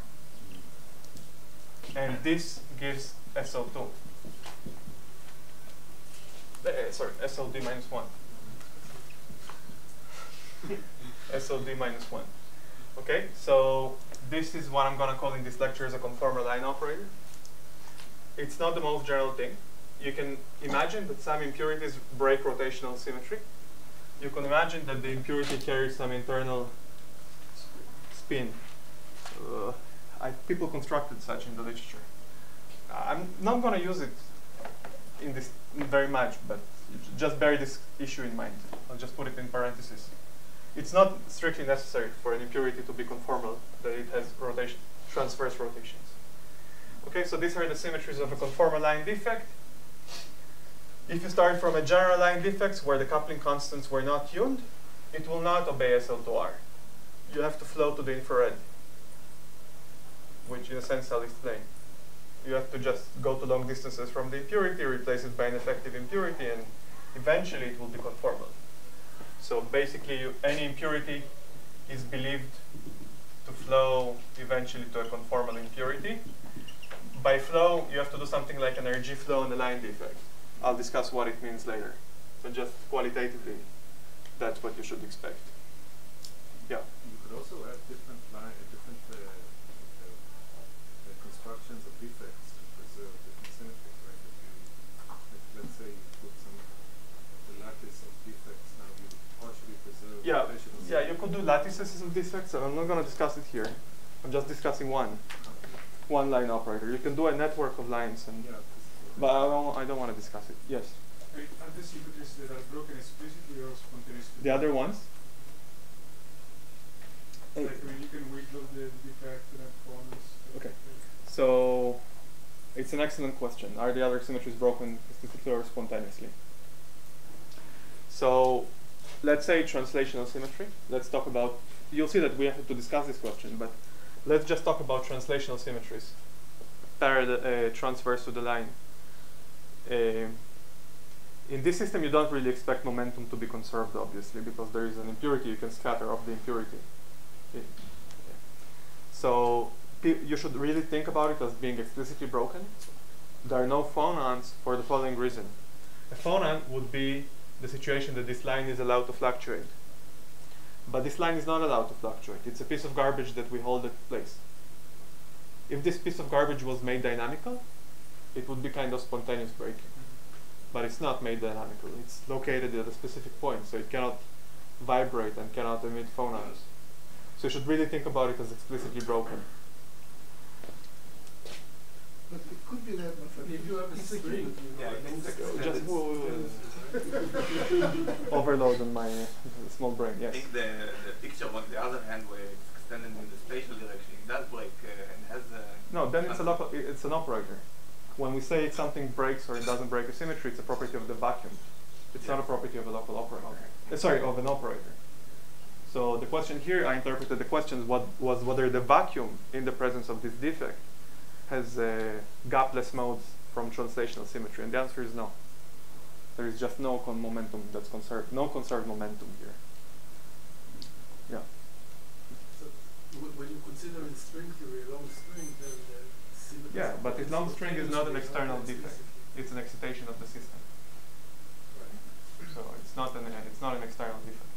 and this gives SL2. Uh, sorry, SLD minus 1. SLD minus 1. Okay, so this is what I'm going to call in this lecture as a conformal line operator. It's not the most general thing. You can imagine that some impurities break rotational symmetry. You can imagine that the impurity carries some internal spin. Uh, I, people constructed such in the literature. I'm not going to use it in this very much, but just bear this issue in mind. I'll just put it in parentheses. It's not strictly necessary for an impurity to be conformal that it has rotation, transverse rotations. Okay, so these are the symmetries of a conformal line defect. If you start from a general line defect where the coupling constants were not tuned, it will not obey SL2R. You have to flow to the infrared, which in a sense I'll explain. You have to just go to long distances from the impurity, replace it by an effective impurity, and eventually it will be conformal. So basically, you, any impurity is believed to flow eventually to a conformal impurity. By flow, you have to do something like an RG flow and a line defect. I'll discuss what it means later. So just qualitatively, that's what you should expect. Yeah. You could also add different line, uh, different uh, uh, uh, constructions of defects to preserve different symmetries, right? If you, if, let's say you put some the lattice of defects, now you partially preserve Yeah, you could do lattices of defects, and I'm not going to discuss it here. I'm just discussing one, one line operator. You can do a network of lines, and Yeah, but I don't, I don't want to discuss it. Yes. Are the symmetries that are broken explicitly or spontaneously? The other ones? Like when you can wiggle the defect and have bonus. Okay. So, it's an excellent question. Are the other symmetries broken explicitly or spontaneously? So, let's say translational symmetry. Let's talk about, you'll see that we have to discuss this question, but let's just talk about translational symmetries. Parallel, uh, transverse to the line. Uh, In this system, you don't really expect momentum to be conserved, obviously, because there is an impurity. You can scatter off the impurity. So you should really think about it as being explicitly broken. There are no phonons for the following reason. A phonon would be the situation that this line is allowed to fluctuate. But this line is not allowed to fluctuate. It's a piece of garbage that we hold at place. If this piece of garbage was made dynamical, it would be kind of spontaneous breaking. But it's not made dynamical. It's located at a specific point, so it cannot vibrate and cannot emit phonons. So you should really think about it as explicitly broken. But it could be that. If you have a string, you Yeah, know, it and needs it's- to- Just it's- whoa, whoa, Overload on my uh, small brain. I Yes. think the, the picture on the other hand where it's extended in the spatial direction, it does break uh, and has a... No, then it's a local. It's an operator. When we say something breaks or it doesn't break a symmetry, it's a property of the vacuum. It's not a property of a local operator. Uh, sorry, of an operator. So the question here, I interpreted the question what was whether the vacuum in the presence of this defect has uh, gapless modes from translational symmetry, and the answer is no. There is just no con momentum that's conserved, no conserved momentum here. Yeah. So when you consider in string theory a long string, then the Yeah, but a long string is not an external defect. It's an excitation of the system. Right. So it's not an uh, it's not an external defect.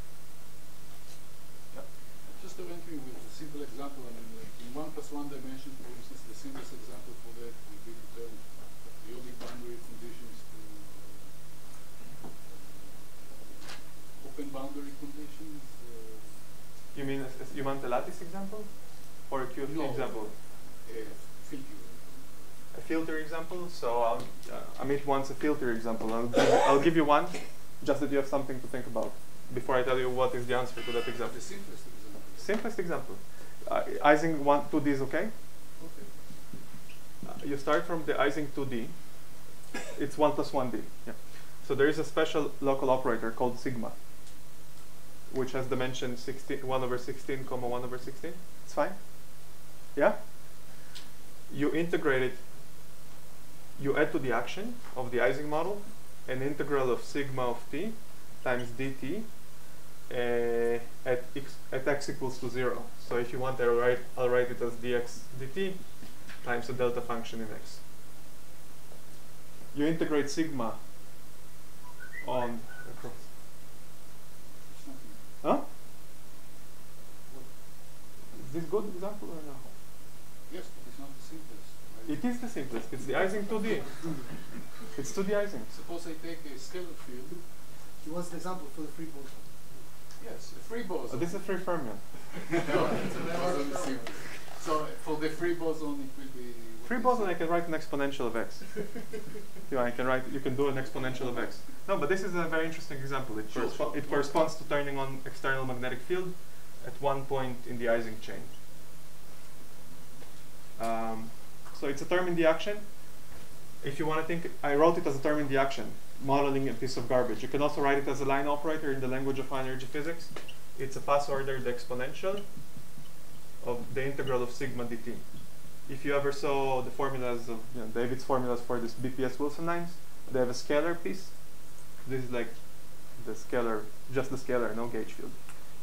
Yeah. Just to entry with a simple example, I mean, like in one plus one dimension, for instance, the simplest example for that would be the turn periodic boundary conditions to uh, open boundary conditions. Uh, You mean as, as you want the lattice example, or a QFT No. example? filter. A filter example. So I'll uh, Amit wants a filter example. I'll give, I'll give you one, just that you have something to think about before I tell you what is the answer to that example. The simplest example. Simplest example. Uh, Ising one 2D is okay. Okay. Uh, you start from the Ising 2D. It's 1 plus 1D. Yeah. So there is a special local operator called sigma, which has dimension 16, 1 over 16, comma 1 over 16. It's fine. Yeah? You integrate it, you add to the action of the Ising model an integral of sigma of t times dt uh, at, x, at x equals to 0. So if you want, I'll write, I'll write it as dx dt times a delta function in x. You integrate sigma on. Huh? Is this good example or no? Yes, but it's not the simplest. right? It is the simplest. It's the Ising 2D. It's 2D Ising. Suppose I take a scalar field. He wants the example for the free boson. Yes, a free boson. Oh, this is a free fermion. no, it's a boson. So for the free boson, it will be. Free boson. I can write an exponential of x. yeah, I can write. You can do an exponential of x. No, but this is a very interesting example. It, Sure, it corresponds to turning on external magnetic field at one point in the Ising chain. Um, so it's a term in the action. If you want to think, I wrote it as a term in the action, modeling a piece of garbage. You can also write it as a line operator in the language of high energy physics. It's a path-ordered exponential of the integral of sigma dt. If you ever saw the formulas of you know, David's formulas for this BPS Wilson lines, they have a scalar piece. This is like the scalar, just the scalar, no gauge field.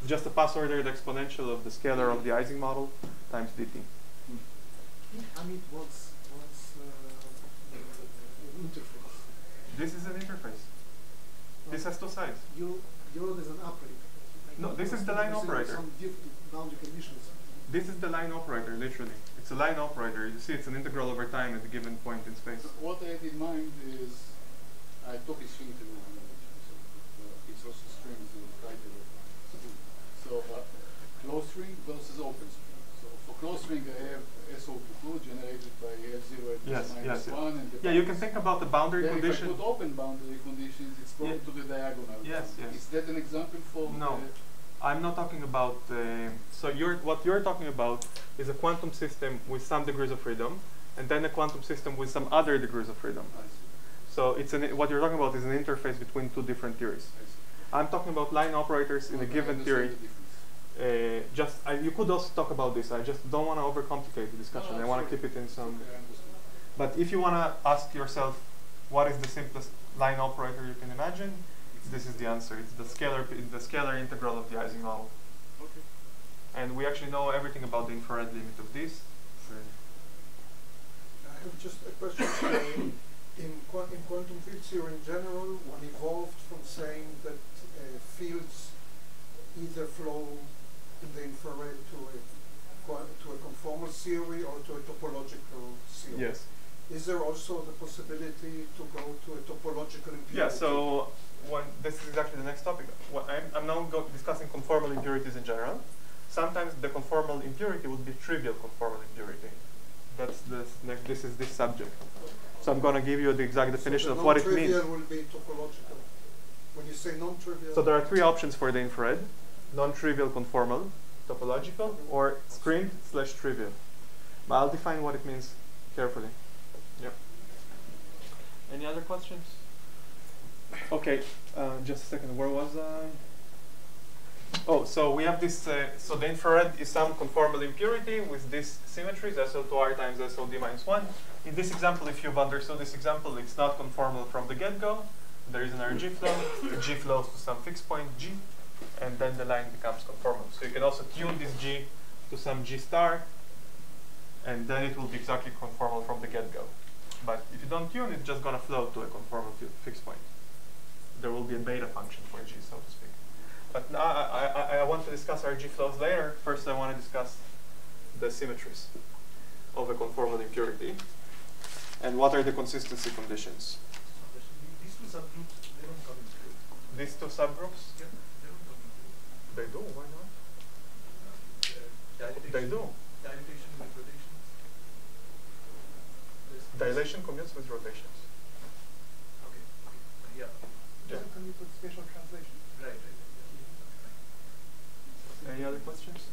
It's just a path-ordered exponential of the scalar of the Ising model times dt. Amit wants, wants uh, an interface. This is an interface. This has two sides. You, you're an operator. Like No, this is the line operator. Some boundary conditions. This is the line operator, literally. It's a line operator. You see, it's an integral over time at a given point in space. So what I had in mind is, I took in string so uh, it's also strings in Kaiser. So uh, closed string versus open string. So for closed string, I have SO2 generated by F0 at Yes, minus yes. 1 and Yeah, you can think about the boundary then condition. If I put open boundary conditions, it's going Yeah. to the diagonal. Yes, yes. Is that an example for? No. I'm not talking about. Uh, so you're what you're talking about is a quantum system with some degrees of freedom, and then a quantum system with some other degrees of freedom. So it's an, what you're talking about is an interface between two different theories. I see. I'm talking about line operators in a Okay, I given theory. the. Uh, just I, you could also talk about this. I just don't want to overcomplicate the discussion. No, I want to keep it in some. Okay, But if you want to ask yourself, what is the simplest line operator you can imagine, this is the answer. It's the scalar, the scalar integral of the Ising model. Okay. And we actually know everything about the infrared limit of this. So I have just a question. In, qua- in quantum field theory in general, one evolved from saying that uh, fields either flow in the infrared to a to a conformal theory or to a topological theory. yes. Is there also the possibility to go to a topological impurity? Yeah, so one, this is exactly the next topic. What I'm, I'm now go discussing conformal impurities in general. Sometimes the conformal impurity would be trivial conformal impurity. That's this next. This is this subject. So I'm going to give you the exact definition so the of what it means. non-trivial will be topological. When you say non-trivial. So there are three options for the infrared: non-trivial conformal, topological, or string slash trivial. But I'll define what it means carefully. Yep. Any other questions? Okay, uh, just a second. Where was I? Oh, so we have this. Uh, so the infrared is some conformal impurity with these symmetries: SO2R times SOD minus one. In this example, if you've understood this example, it's not conformal from the get-go. There is an RG flow. The G flows to some fixed point G, and then the line becomes conformal. So you can also tune this G to some G star, and then it will be exactly conformal from the get-go. But if you don't tune, it's just gonna flow to a conformal fixed point. There will be a beta function for G, so to speak. But now I, I, I want to discuss RG flows later. First, I want to discuss the symmetries of a conformal impurity and what are the consistency conditions. These two subgroups, they don't come into it. These two subgroups, Yeah, they don't come into it. they do. Why not? Uh, dilatation, They do. Dilatation with rotations. There's- Dilation commutes with rotations. Okay, okay, yeah, Yeah. Doesn't commute with spatial translation. right, right, yeah. Any other questions?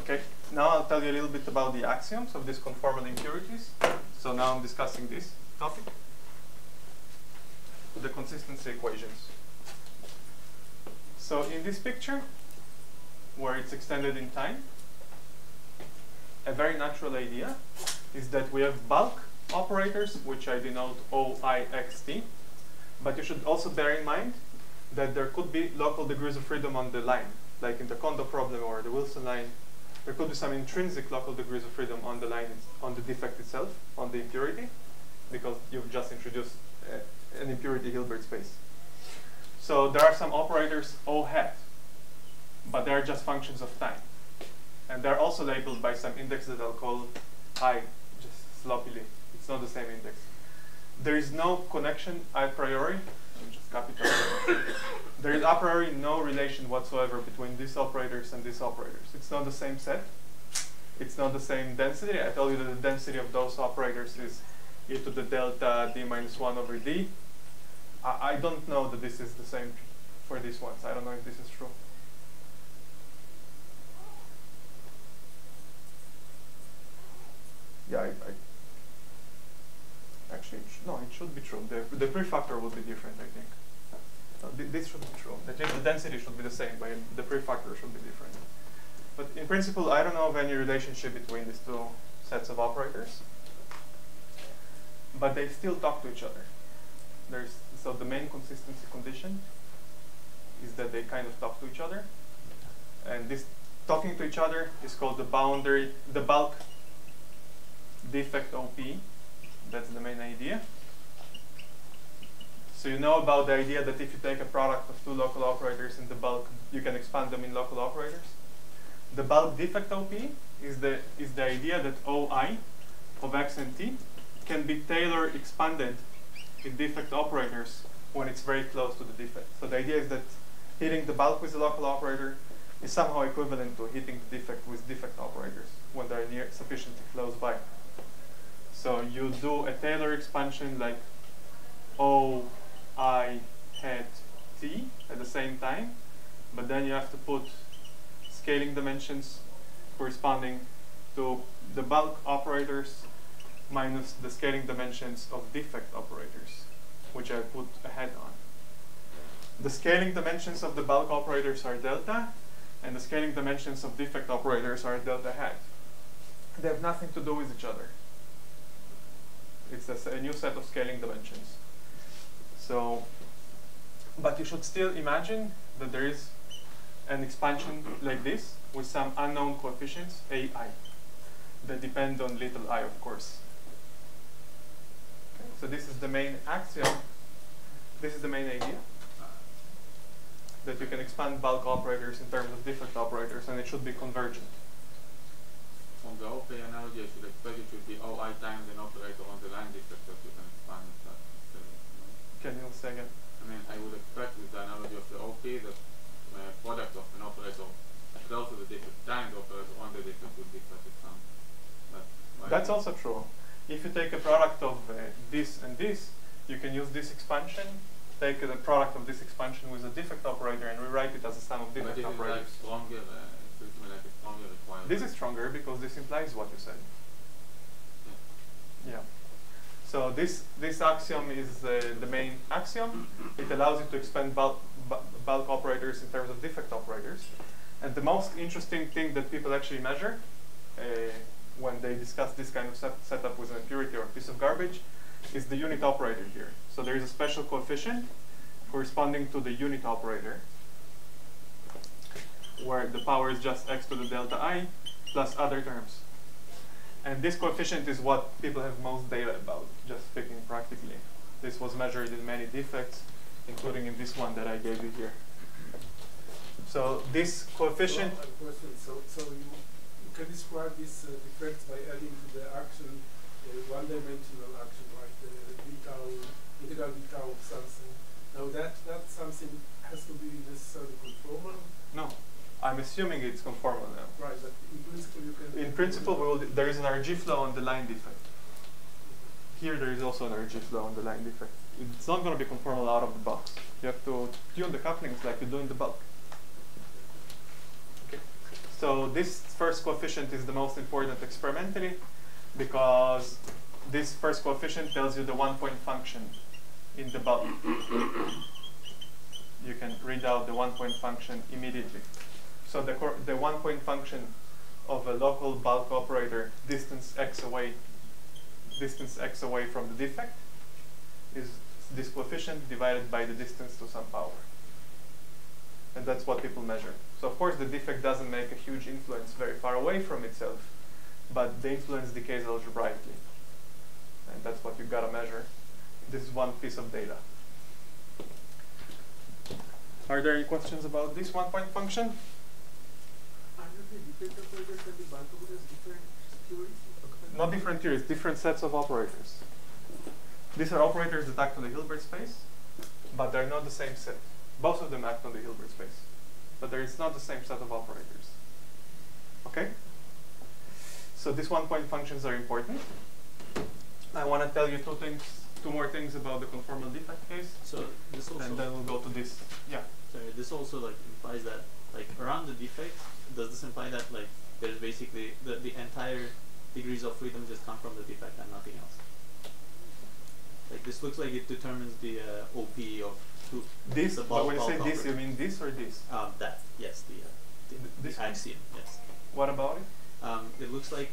Okay, now I'll tell you a little bit about the axioms of these conformal impurities. So now I'm discussing this topic, the consistency equations. So in this picture, where it's extended in time, a very natural idea is that we have bulk operators, which I denote OIXT, but you should also bear in mind that there could be local degrees of freedom on the line, like in the Kondo problem or the Wilson line. There could be some intrinsic local degrees of freedom on the line, on the defect itself, on the impurity, because you've just introduced uh, an impurity Hilbert space. So there are some operators O hat, but they are just functions of time. And they're also labeled by some index that I'll call I, just sloppily. It's not the same index. There is no connection a priori. Me just capitalize. there is a priori no relation whatsoever between these operators and these operators. It's not the same set. It's not the same density. I tell you that the density of those operators is e to the delta d minus 1 over d. I, I don't know that this is the same for these ones. I don't know if this is true. Yeah, I, I actually, it no, it should be true. The, the prefactor would be different, I think. No, thi- this should be true. Least the density should be the same, but the prefactor should be different. But in principle, I don't know of any relationship between these two sets of operators. But they still talk to each other. There's so the main consistency condition is that they kind of talk to each other, and this talking to each other is called the boundary, the bulk defect OP. That's the main idea. So you know about the idea that if you take a product of two local operators in the bulk, you can expand them in local operators. The bulk defect OP is the is the idea that OI of x and t can be Taylor expanded in defect operators when it's very close to the defect. So the idea is that hitting the bulk with the local operator is somehow equivalent to hitting the defect with defect operators when they're near sufficiently close by. So you do a Taylor expansion like O I hat T at the same time, but then you have to put scaling dimensions corresponding to the bulk operators minus the scaling dimensions of defect operators, which I put a head on. The scaling dimensions of the bulk operators are delta, and the scaling dimensions of defect operators are delta hat. They have nothing to do with each other. It's a new set of scaling dimensions. So, but you should still imagine that there is an expansion like this with some unknown coefficients, ai, that depend on little i, of course. So this is the main axiom. This is the main idea that you can expand bulk operators in terms of different operators, and it should be convergent. From the OP analogy, I should expect it should be OI times an operator on the line defect that you can expand it. Can you say again? I mean, I would expect with the analogy of the OP that uh, product of an operator close to the different times operator on the defect would be such a sum. But That's also true. If you take a product of uh, this and this, you can use this expansion, take the product of this expansion with a defect operator and rewrite it as a sum of this is like operators. stronger, uh, it feels to me like stronger. This is stronger because this implies what you said. Yeah. So this this axiom is uh, the main axiom. It allows you to expand bulk, bulk operators in terms of defect operators. And the most interesting thing that people actually measure uh, when they discuss this kind of set setup with an impurity or a piece of garbage is the unit operator here. So there is a special coefficient corresponding to the unit operator where the power is just x to the delta i plus other terms. And this coefficient is what people have most data about, just speaking practically. This was measured in many defects, including in this one that I gave you here. So this coefficient, a uh, question. So, so you can describe these uh, defects by adding to the action a one-dimensional action, right? The tau, integral of something. Now that that something has to be necessarily conformal, no, I'm assuming it's conformal now. right? But in principle, you can. In principle, we will, there is an RG flow on the line defect. Here there is also an RG flow on the line defect. It's not going to be conformal out of the box. You have to tune the couplings like you do in the bulk. So this first coefficient is the most important experimentally because this first coefficient tells you the one-point function in the bulk. You can read out the one-point function immediately. So the, the one-point function of a local bulk operator distance x away, distance x away from the defect is this coefficient divided by the distance to some power. And that's what people measure. So of course the defect doesn't make a huge influence very far away from itself, but the influence decays algebraically. And that's what you gotta measure. This is one piece of data. Are there any questions about this one-point function? Under the defect operators and the bulk operators, different theories? Not different theories, different sets of operators. These are operators that act on the Hilbert space, but they're not the same set. Both of them act on the Hilbert space, but there is not the same set of operators. Okay? So these one-point functions are important. I want to tell you two things, two more things about the conformal defect case, So this also and then we'll go to this. Yeah. sorry, this also like implies that like around the defect, does this imply that like there's basically the, the entire degrees of freedom just come from the defect and nothing else? Like this looks like it determines the uh, OP of two This, the but when you say this, you mean this or this? um, that yes the, uh, the, Th- this the one? axiom yes. What about it? Um, it looks like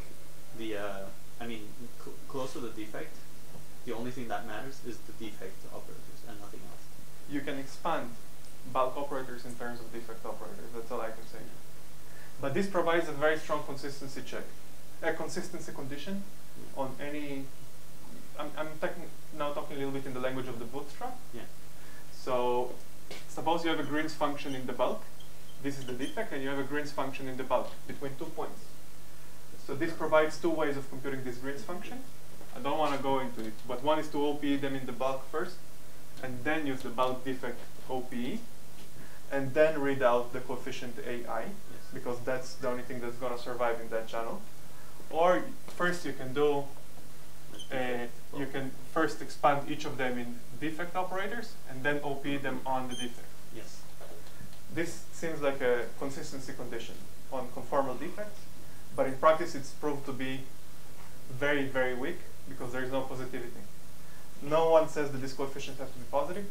the uh, I mean cl- close to the defect, the only thing that matters is the defect operators and nothing else. you can expand bulk operators in terms of defect operators. That's all I can say. But this provides a very strong consistency check, a consistency condition on any. I'm, I'm now talking a little bit in the language of the bootstrap. Yeah. So, suppose you have a Green's function in the bulk. This is the defect, and you have a Green's function in the bulk between two points. So this provides two ways of computing this Green's function. I don't want to go into it, but one is to OPE them in the bulk first, and then use the bulk defect OPE, and then read out the coefficient AI, because that's the only thing that's going to survive in that channel. Or first you can do, uh, you can first expand each of them in defect operators, and then OP them on the defect. Yes. This seems like a consistency condition on conformal defects, but in practice it's proved to be very, very weak because there is no positivity. No one says that this coefficient has to be positive.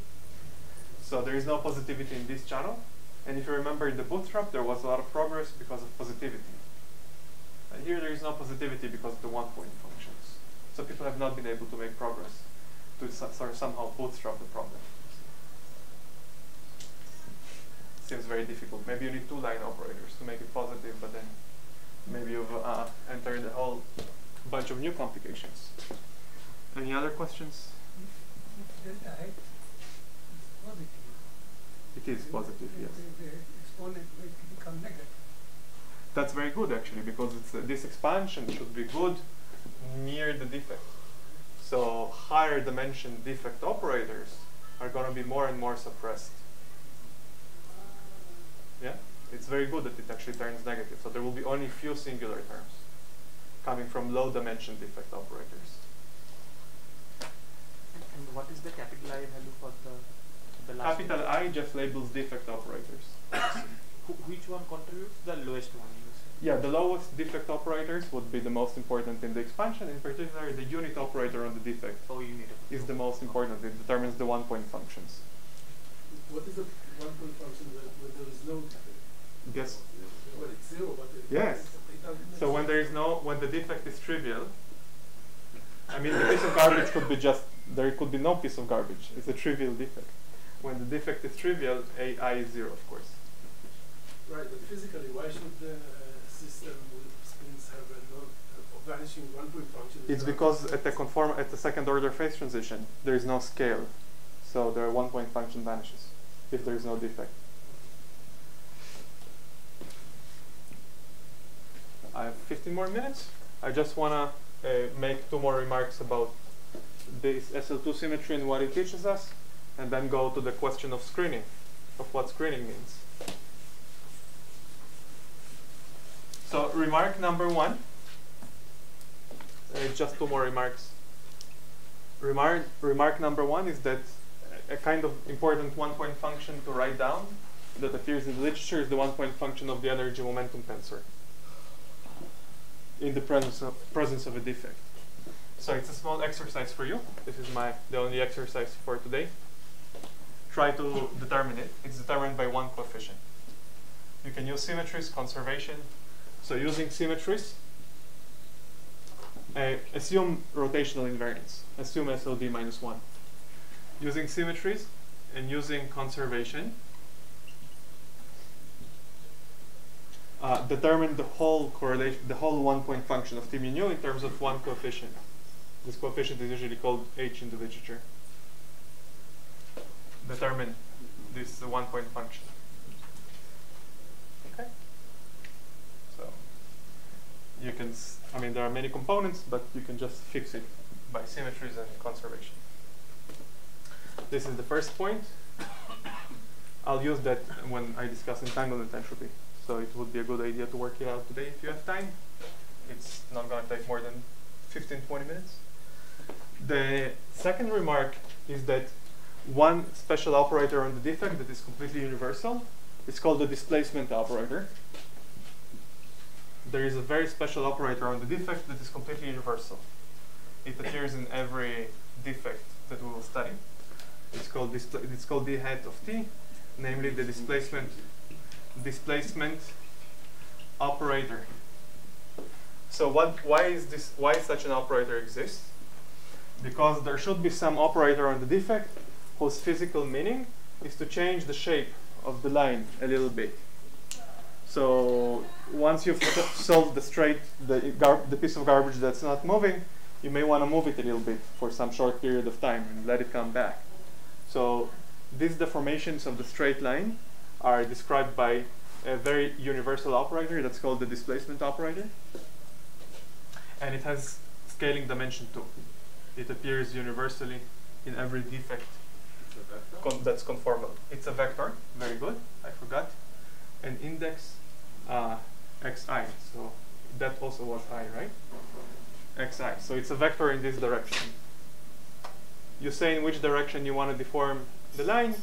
So there is no positivity in this channel. And if you remember in the bootstrap, there was a lot of progress because of positivity. And here there is no positivity because of the one-point functions. So people have not been able to make progress to so- sort of somehow bootstrap the problem. Seems very difficult. Maybe you need two line operators to make it positive, but then maybe you've uh, entered a whole bunch of new complications. Any other questions? It is positive, yes. That's very good actually because uh, this expansion should be good near the defect. So higher dimension defect operators are going to be more and more suppressed. Yeah, it's very good that it actually turns negative. So there will be only few singular terms coming from low dimension defect operators. And what is the capital I value for the the last Capital I just labels defect operators. Wh- which one contributes? The lowest one. You say. Yeah, the lowest defect operators would be the most important in the expansion. In particular, the unit operator on the defect Oh, you need it. is the most important. It determines the one-point functions. What is the one point function when, when there is no defect? Guess. Well, it's zero, but it, Yes. it doesn't make So when there is no, when the defect is trivial, I mean the piece of garbage could be just, there could be no piece of garbage. It's a trivial defect. When the defect is trivial, AI is zero, of course. Right, but physically, why should the uh, system spins have a non vanishing one point function? It's because at the conform at the second order phase transition, there is no scale, so the one point function vanishes if there is no defect. I have 15 more minutes. I just wanna uh, make two more remarks about this SL2 symmetry and what it teaches us, and then go to the question of screening, of what screening means. So remark number one. Uh, just two more remarks. Remark, remark number one is that a kind of important one-point function to write down that appears in the literature is the one-point function of the energy momentum tensor in the presence of, presence of a defect. So it's a small exercise for you. This is my the only exercise for today. Try to determine it. It's determined by one coefficient. You can use symmetries, conservation. So using symmetries, uh, assume rotational invariance. Assume SLD minus 1. Using symmetries and using conservation, uh, determine the whole correlation, the whole one-point function of T mu nu in terms of one coefficient. This coefficient is usually called h in the literature. Determine this one-point function. Okay. So you can, I mean, there are many components, but you can just fix it by symmetries and conservation. This is the first point. I'll use that when I discuss entanglement entropy. So it would be a good idea to work it out today if you have time. It's not going to take more than 15, 20 minutes. The second remark is that one special operator on the defect that is completely universal is called the displacement operator. There is a very special operator on the defect that is completely universal. It appears in every defect that we will study. It's called it's called d hat of t, namely the displacement displacement operator. So what why is this why such an operator exists? Because there should be some operator on the defect whose physical meaning is to change the shape of the line a little bit. So once you've solved the straight, the, gar- the piece of garbage that's not moving, you may want to move it a little bit for some short period of time and let it come back. So these deformations of the straight line are described by a very universal operator that's called the displacement operator. And it has scaling dimension 2. It appears universally in every defect It's a vector. con- that's conformal. It's a vector, very good, I forgot. An index uh, xi, so that also was i, right? xi, so it's a vector in this direction. You say in which direction you want to deform the line,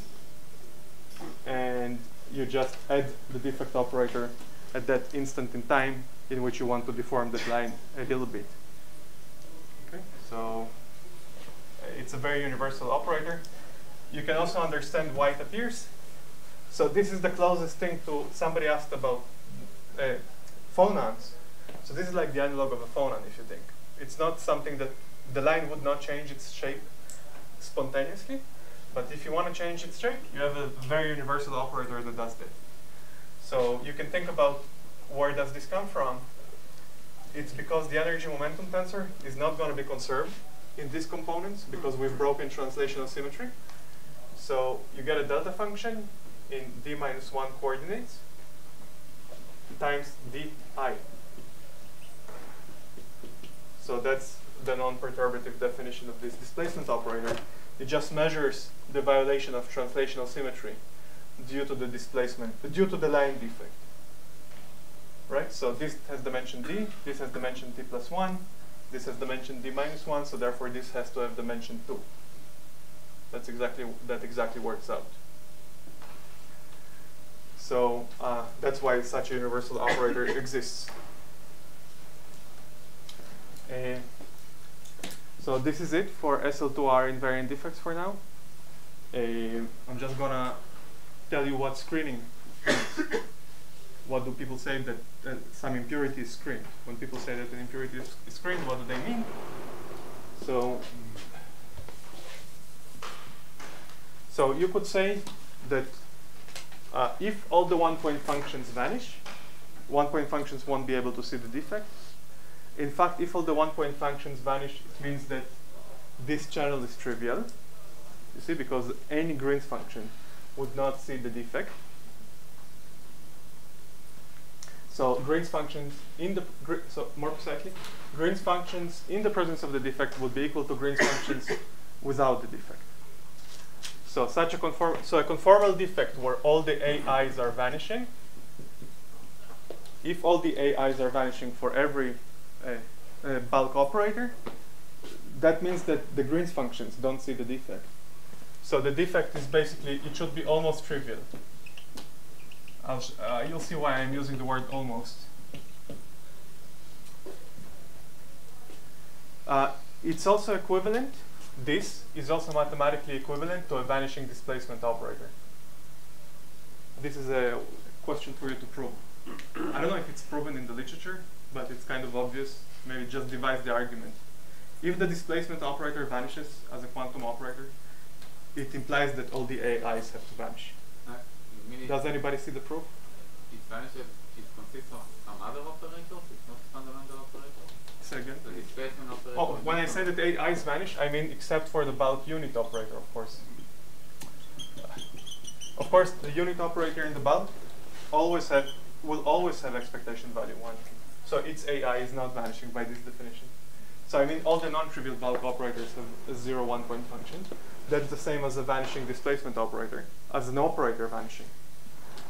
and you just add the defect operator at that instant in time in which you want to deform that line a little bit. Okay, So it's a very universal operator. You can also understand why it appears. So this is the closest thing to somebody asked about uh, phonons. So this is like the analog of a phonon, if you think. It's not something that the line would not change its shape spontaneously, but if you want to change its shape, you have a very universal operator that does that. So you can think about where does this come from. It's because the energy momentum tensor is not going to be conserved in these components because we've broken translational symmetry. So you get a delta function in d minus 1 coordinates times di. So that's the non-perturbative definition of this displacement operator. It just measures the violation of translational symmetry due to the displacement, due to the line defect. Right? So this has dimension d, this has dimension t plus 1, this has dimension d minus 1, so therefore this has to have dimension 2. That's exactly, that exactly works out. So uh, that's why such a universal operator exists. Uh, so this is it for SL2R invariant defects for now. Uh, I'm just gonna tell you what screening is. what do people say that uh, some impurity is screened? When people say that an impurity is screened, what do they mean? So, so you could say that uh, if all the one-point functions vanish, one-point functions won't be able to see the defect. In fact, if all the one-point functions vanish, it means that this channel is trivial. You see, because any Green's function would not see the defect. So Green's functions in the so more precisely, Green's functions in the presence of the defect would be equal to Green's functions without the defect. So such a conform so a conformal defect where all the AIs are vanishing. If all the AIs are vanishing for every uh, uh, bulk operator, that means that the Green's functions don't see the defect. So the defect is basically it should be almost trivial. Uh, you'll see why I'm using the word almost. Uh, it's also equivalent this is also mathematically equivalent to a vanishing displacement operator. This is a question for you to prove. I don't know if it's proven in the literature, but it's kind of obvious. Maybe just devise the argument. If the displacement operator vanishes as a quantum operator, it implies that all the AIs have to vanish. Uh, Does anybody see the proof? It vanishes, it consists of some other operators, it's not fundamental operator? Second. The displacement operator. Oh, when I say that AI is vanish, I mean except for the bulk unit operator, of course. Of course, the unit operator in the bulk always have will always have expectation value one. So its AI is not vanishing by this definition. So I mean all the non-trivial bulk operators have a zero one point function. That's the same as a vanishing displacement operator, as an operator vanishing.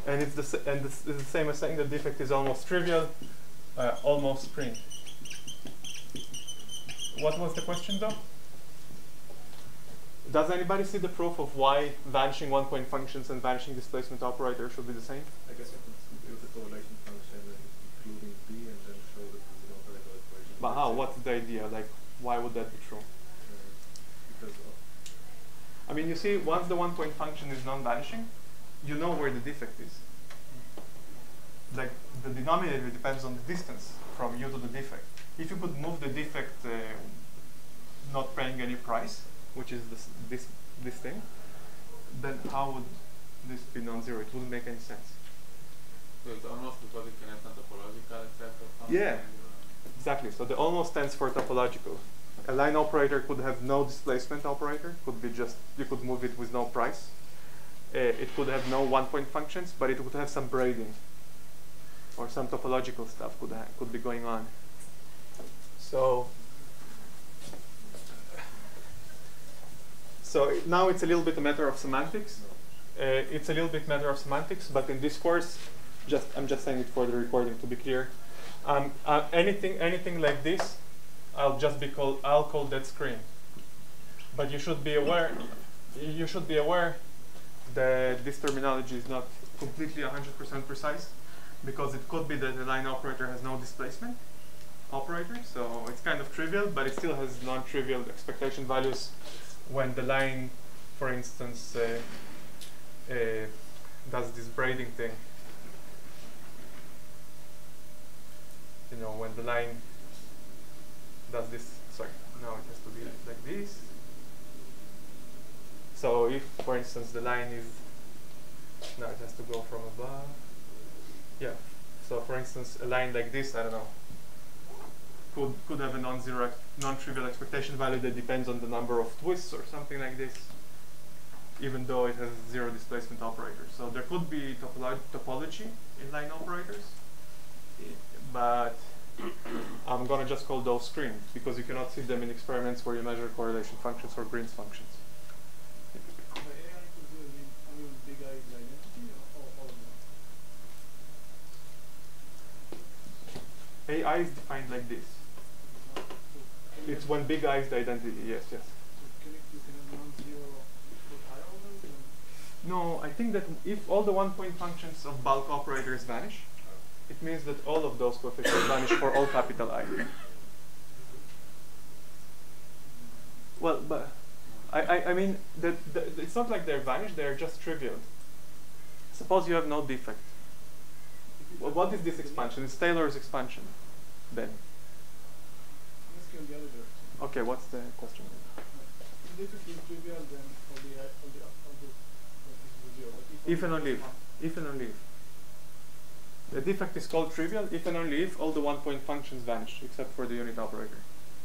And it's the and it's, it's the same as saying the defect is almost trivial, uh, almost screened. What was the question though? Does anybody see the proof of why vanishing one-point functions and vanishing displacement operator should be the same? I guess I can compute the correlation function including B and then show that there's operator equation. But how? What's the idea? Like, why would that be true? Uh, because I mean, you see, once the one-point function is non-vanishing, you know where the defect is. Like, the denominator depends on the distance from you to the defect. If you could move the defect uh, not paying any price, which is this, this, this thing, then how would this be non-zero? It wouldn't make any sense. So it's almost because it have some topological effect or something? Yeah, exactly. So the almost stands for topological. A line operator could have no displacement operator, could be just, you could move it with no price. Uh, it could have no one-point functions, but it would have some braiding or some topological stuff could, could be going on. So, so now it's a little bit a matter of semantics. Uh, it's a little bit matter of semantics, but in this course, just I'm just saying it for the recording to be clear. Um, uh, anything anything like this, I'll just be called I'll call that screen. But you should be aware you should be aware that this terminology is not completely 100% precise because it could be that the line operator has no displacement operator, so it's kind of trivial, but it still has non-trivial expectation values when the line, for instance, uh, uh, does this braiding thing. You know, when the line does this, sorry, now it has to be like this. So if, for instance, the line is, now it has to go from above. Yeah, so for instance, a line like this, I don't know, could, could have a non-zero, ex- non-trivial expectation value that depends on the number of twists or something like this, even though it has zero displacement operator. So there could be topolo- topology in line operators, but I'm gonna just call those screens because you cannot see them in experiments where you measure correlation functions or Green's functions. By AI equals zero, you mean only with big I is the identity or all, all of them? AI is defined like this. So can you It's when big I is the identity, yes, yes. so Can you, you can have non-zero with high orders and No, I think that if all the one-point functions of bulk operators vanish, it means that all of those coefficients vanish for all capital I. Well, but I, I, I mean, that that it's not like they're vanished, they're just trivial. Suppose you have no defect. Well, what is this expansion? It's Taylor's expansion, then. I'm asking on the other direction. Okay, what's the question? If it is trivial, then all the, uh, uh, I- all the, all the, that is If and only only if. If and only if. The defect is called trivial if and only if all the one-point functions vanish, except for the unit operator.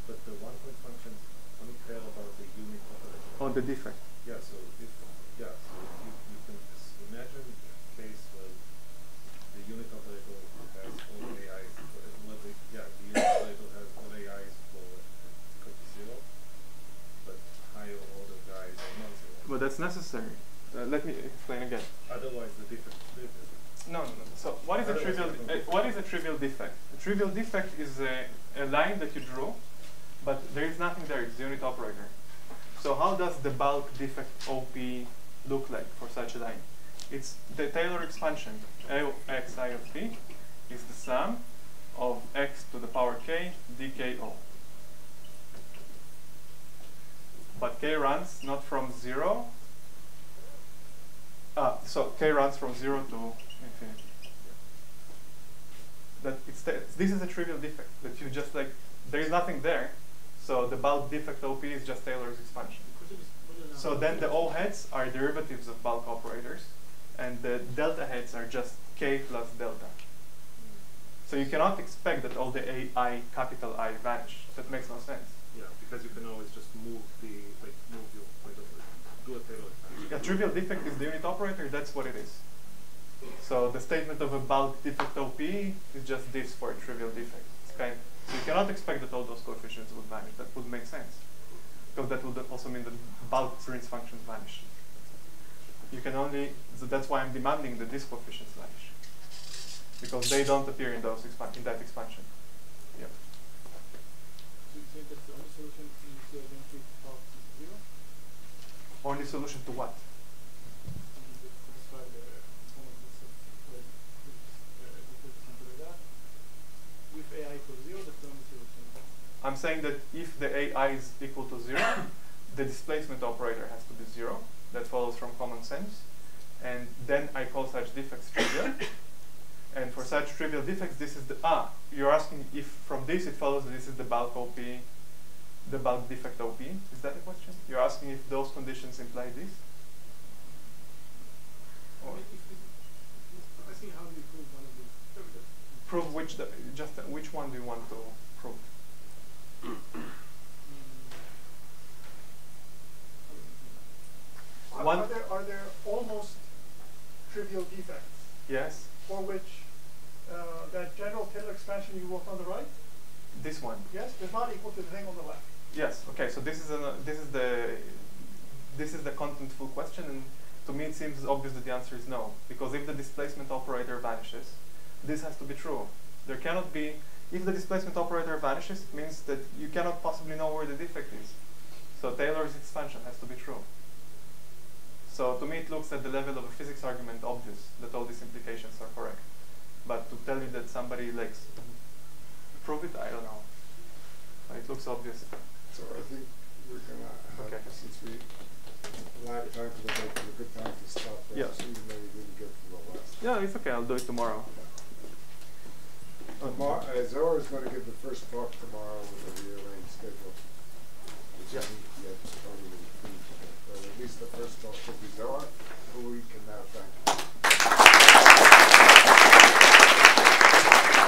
But the one point functions only care about the unit operator. On the defect. Yeah, so if, yeah, so you, you can just imagine a case where the unit operator has all AIs, for, uh, well, the, yeah, the unit operator has all AIs for uh, equal to zero, but higher order guys are non-zero. But that's necessary. Uh, let me explain again. Otherwise, the defect. No, no, no. So what is a trivial? Uh, what is a trivial defect? A trivial defect is a, a line that you draw, but there is nothing there. It's the unit operator. So how does the bulk defect OP look like for such a line? It's the Taylor expansion. X i of t is the sum of x to the power k dko. But k runs not from zero. Ah, so k runs from zero to infinity. That it's this is a trivial defect that you just like there is nothing there, so the bulk defect OP is just Taylor's expansion. So then the O heads are derivatives of bulk operators, and the delta heads are just k plus delta. So you cannot expect that all the AI capital I vanish. That makes no sense. Yeah, because you can always just move the, like, move your of do a expansion. A trivial defect is the unit operator, that's what it is. So the statement of a bulk defect OP is just this for a trivial defect. Kind so you cannot expect that all those coefficients would vanish. That would make sense. Because that would also mean that bulk Green's functions vanish. You can only, so that's why I'm demanding that these coefficients vanish. Because they don't appear in those in that expansion. You that the only solution is eventually bulk is zero? Only solution to what? the of the. I'm saying that if the AI is equal to zero, the displacement operator has to be zero. That follows from common sense. And then I call such defects trivial. And for such trivial defects, this is the, ah, you're asking if from this it follows that this is the bulk OP, the bulk defect OP. Is that a question? You're asking if those conditions imply this? Or mean, if it, if- I see how do you prove one of these. Prove which, the, just uh, which one do you want to prove? One- are there are there almost trivial defects Yes, for which uh, that general Taylor expansion you wrote on the right, this one. yes, is not equal to the thing on the left. Yes. Okay. So this is an, this is the this is the contentful question, and to me it seems obvious that the answer is no, because if the displacement operator vanishes, this has to be true. There cannot be if the displacement operator vanishes, it means that you cannot possibly know where the defect is. So Taylor's expansion has to be true. So to me it looks at the level of a physics argument obvious that all these implications are correct. But to tell you that somebody like s- prove it? I don't know. It looks obvious. So I think we're gonna have, Okay. since we lack time for the break, it's a good time to stop there, Yeah. even though we didn't get to the last. Yeah, it's okay. I'll do it tomorrow. Tomorrow, uh, Zohar is gonna give the first talk tomorrow with a rearranged schedule. Which Yeah. isn't yet started and finished yet, but at least the first talk will be Zohar, who we can now thank.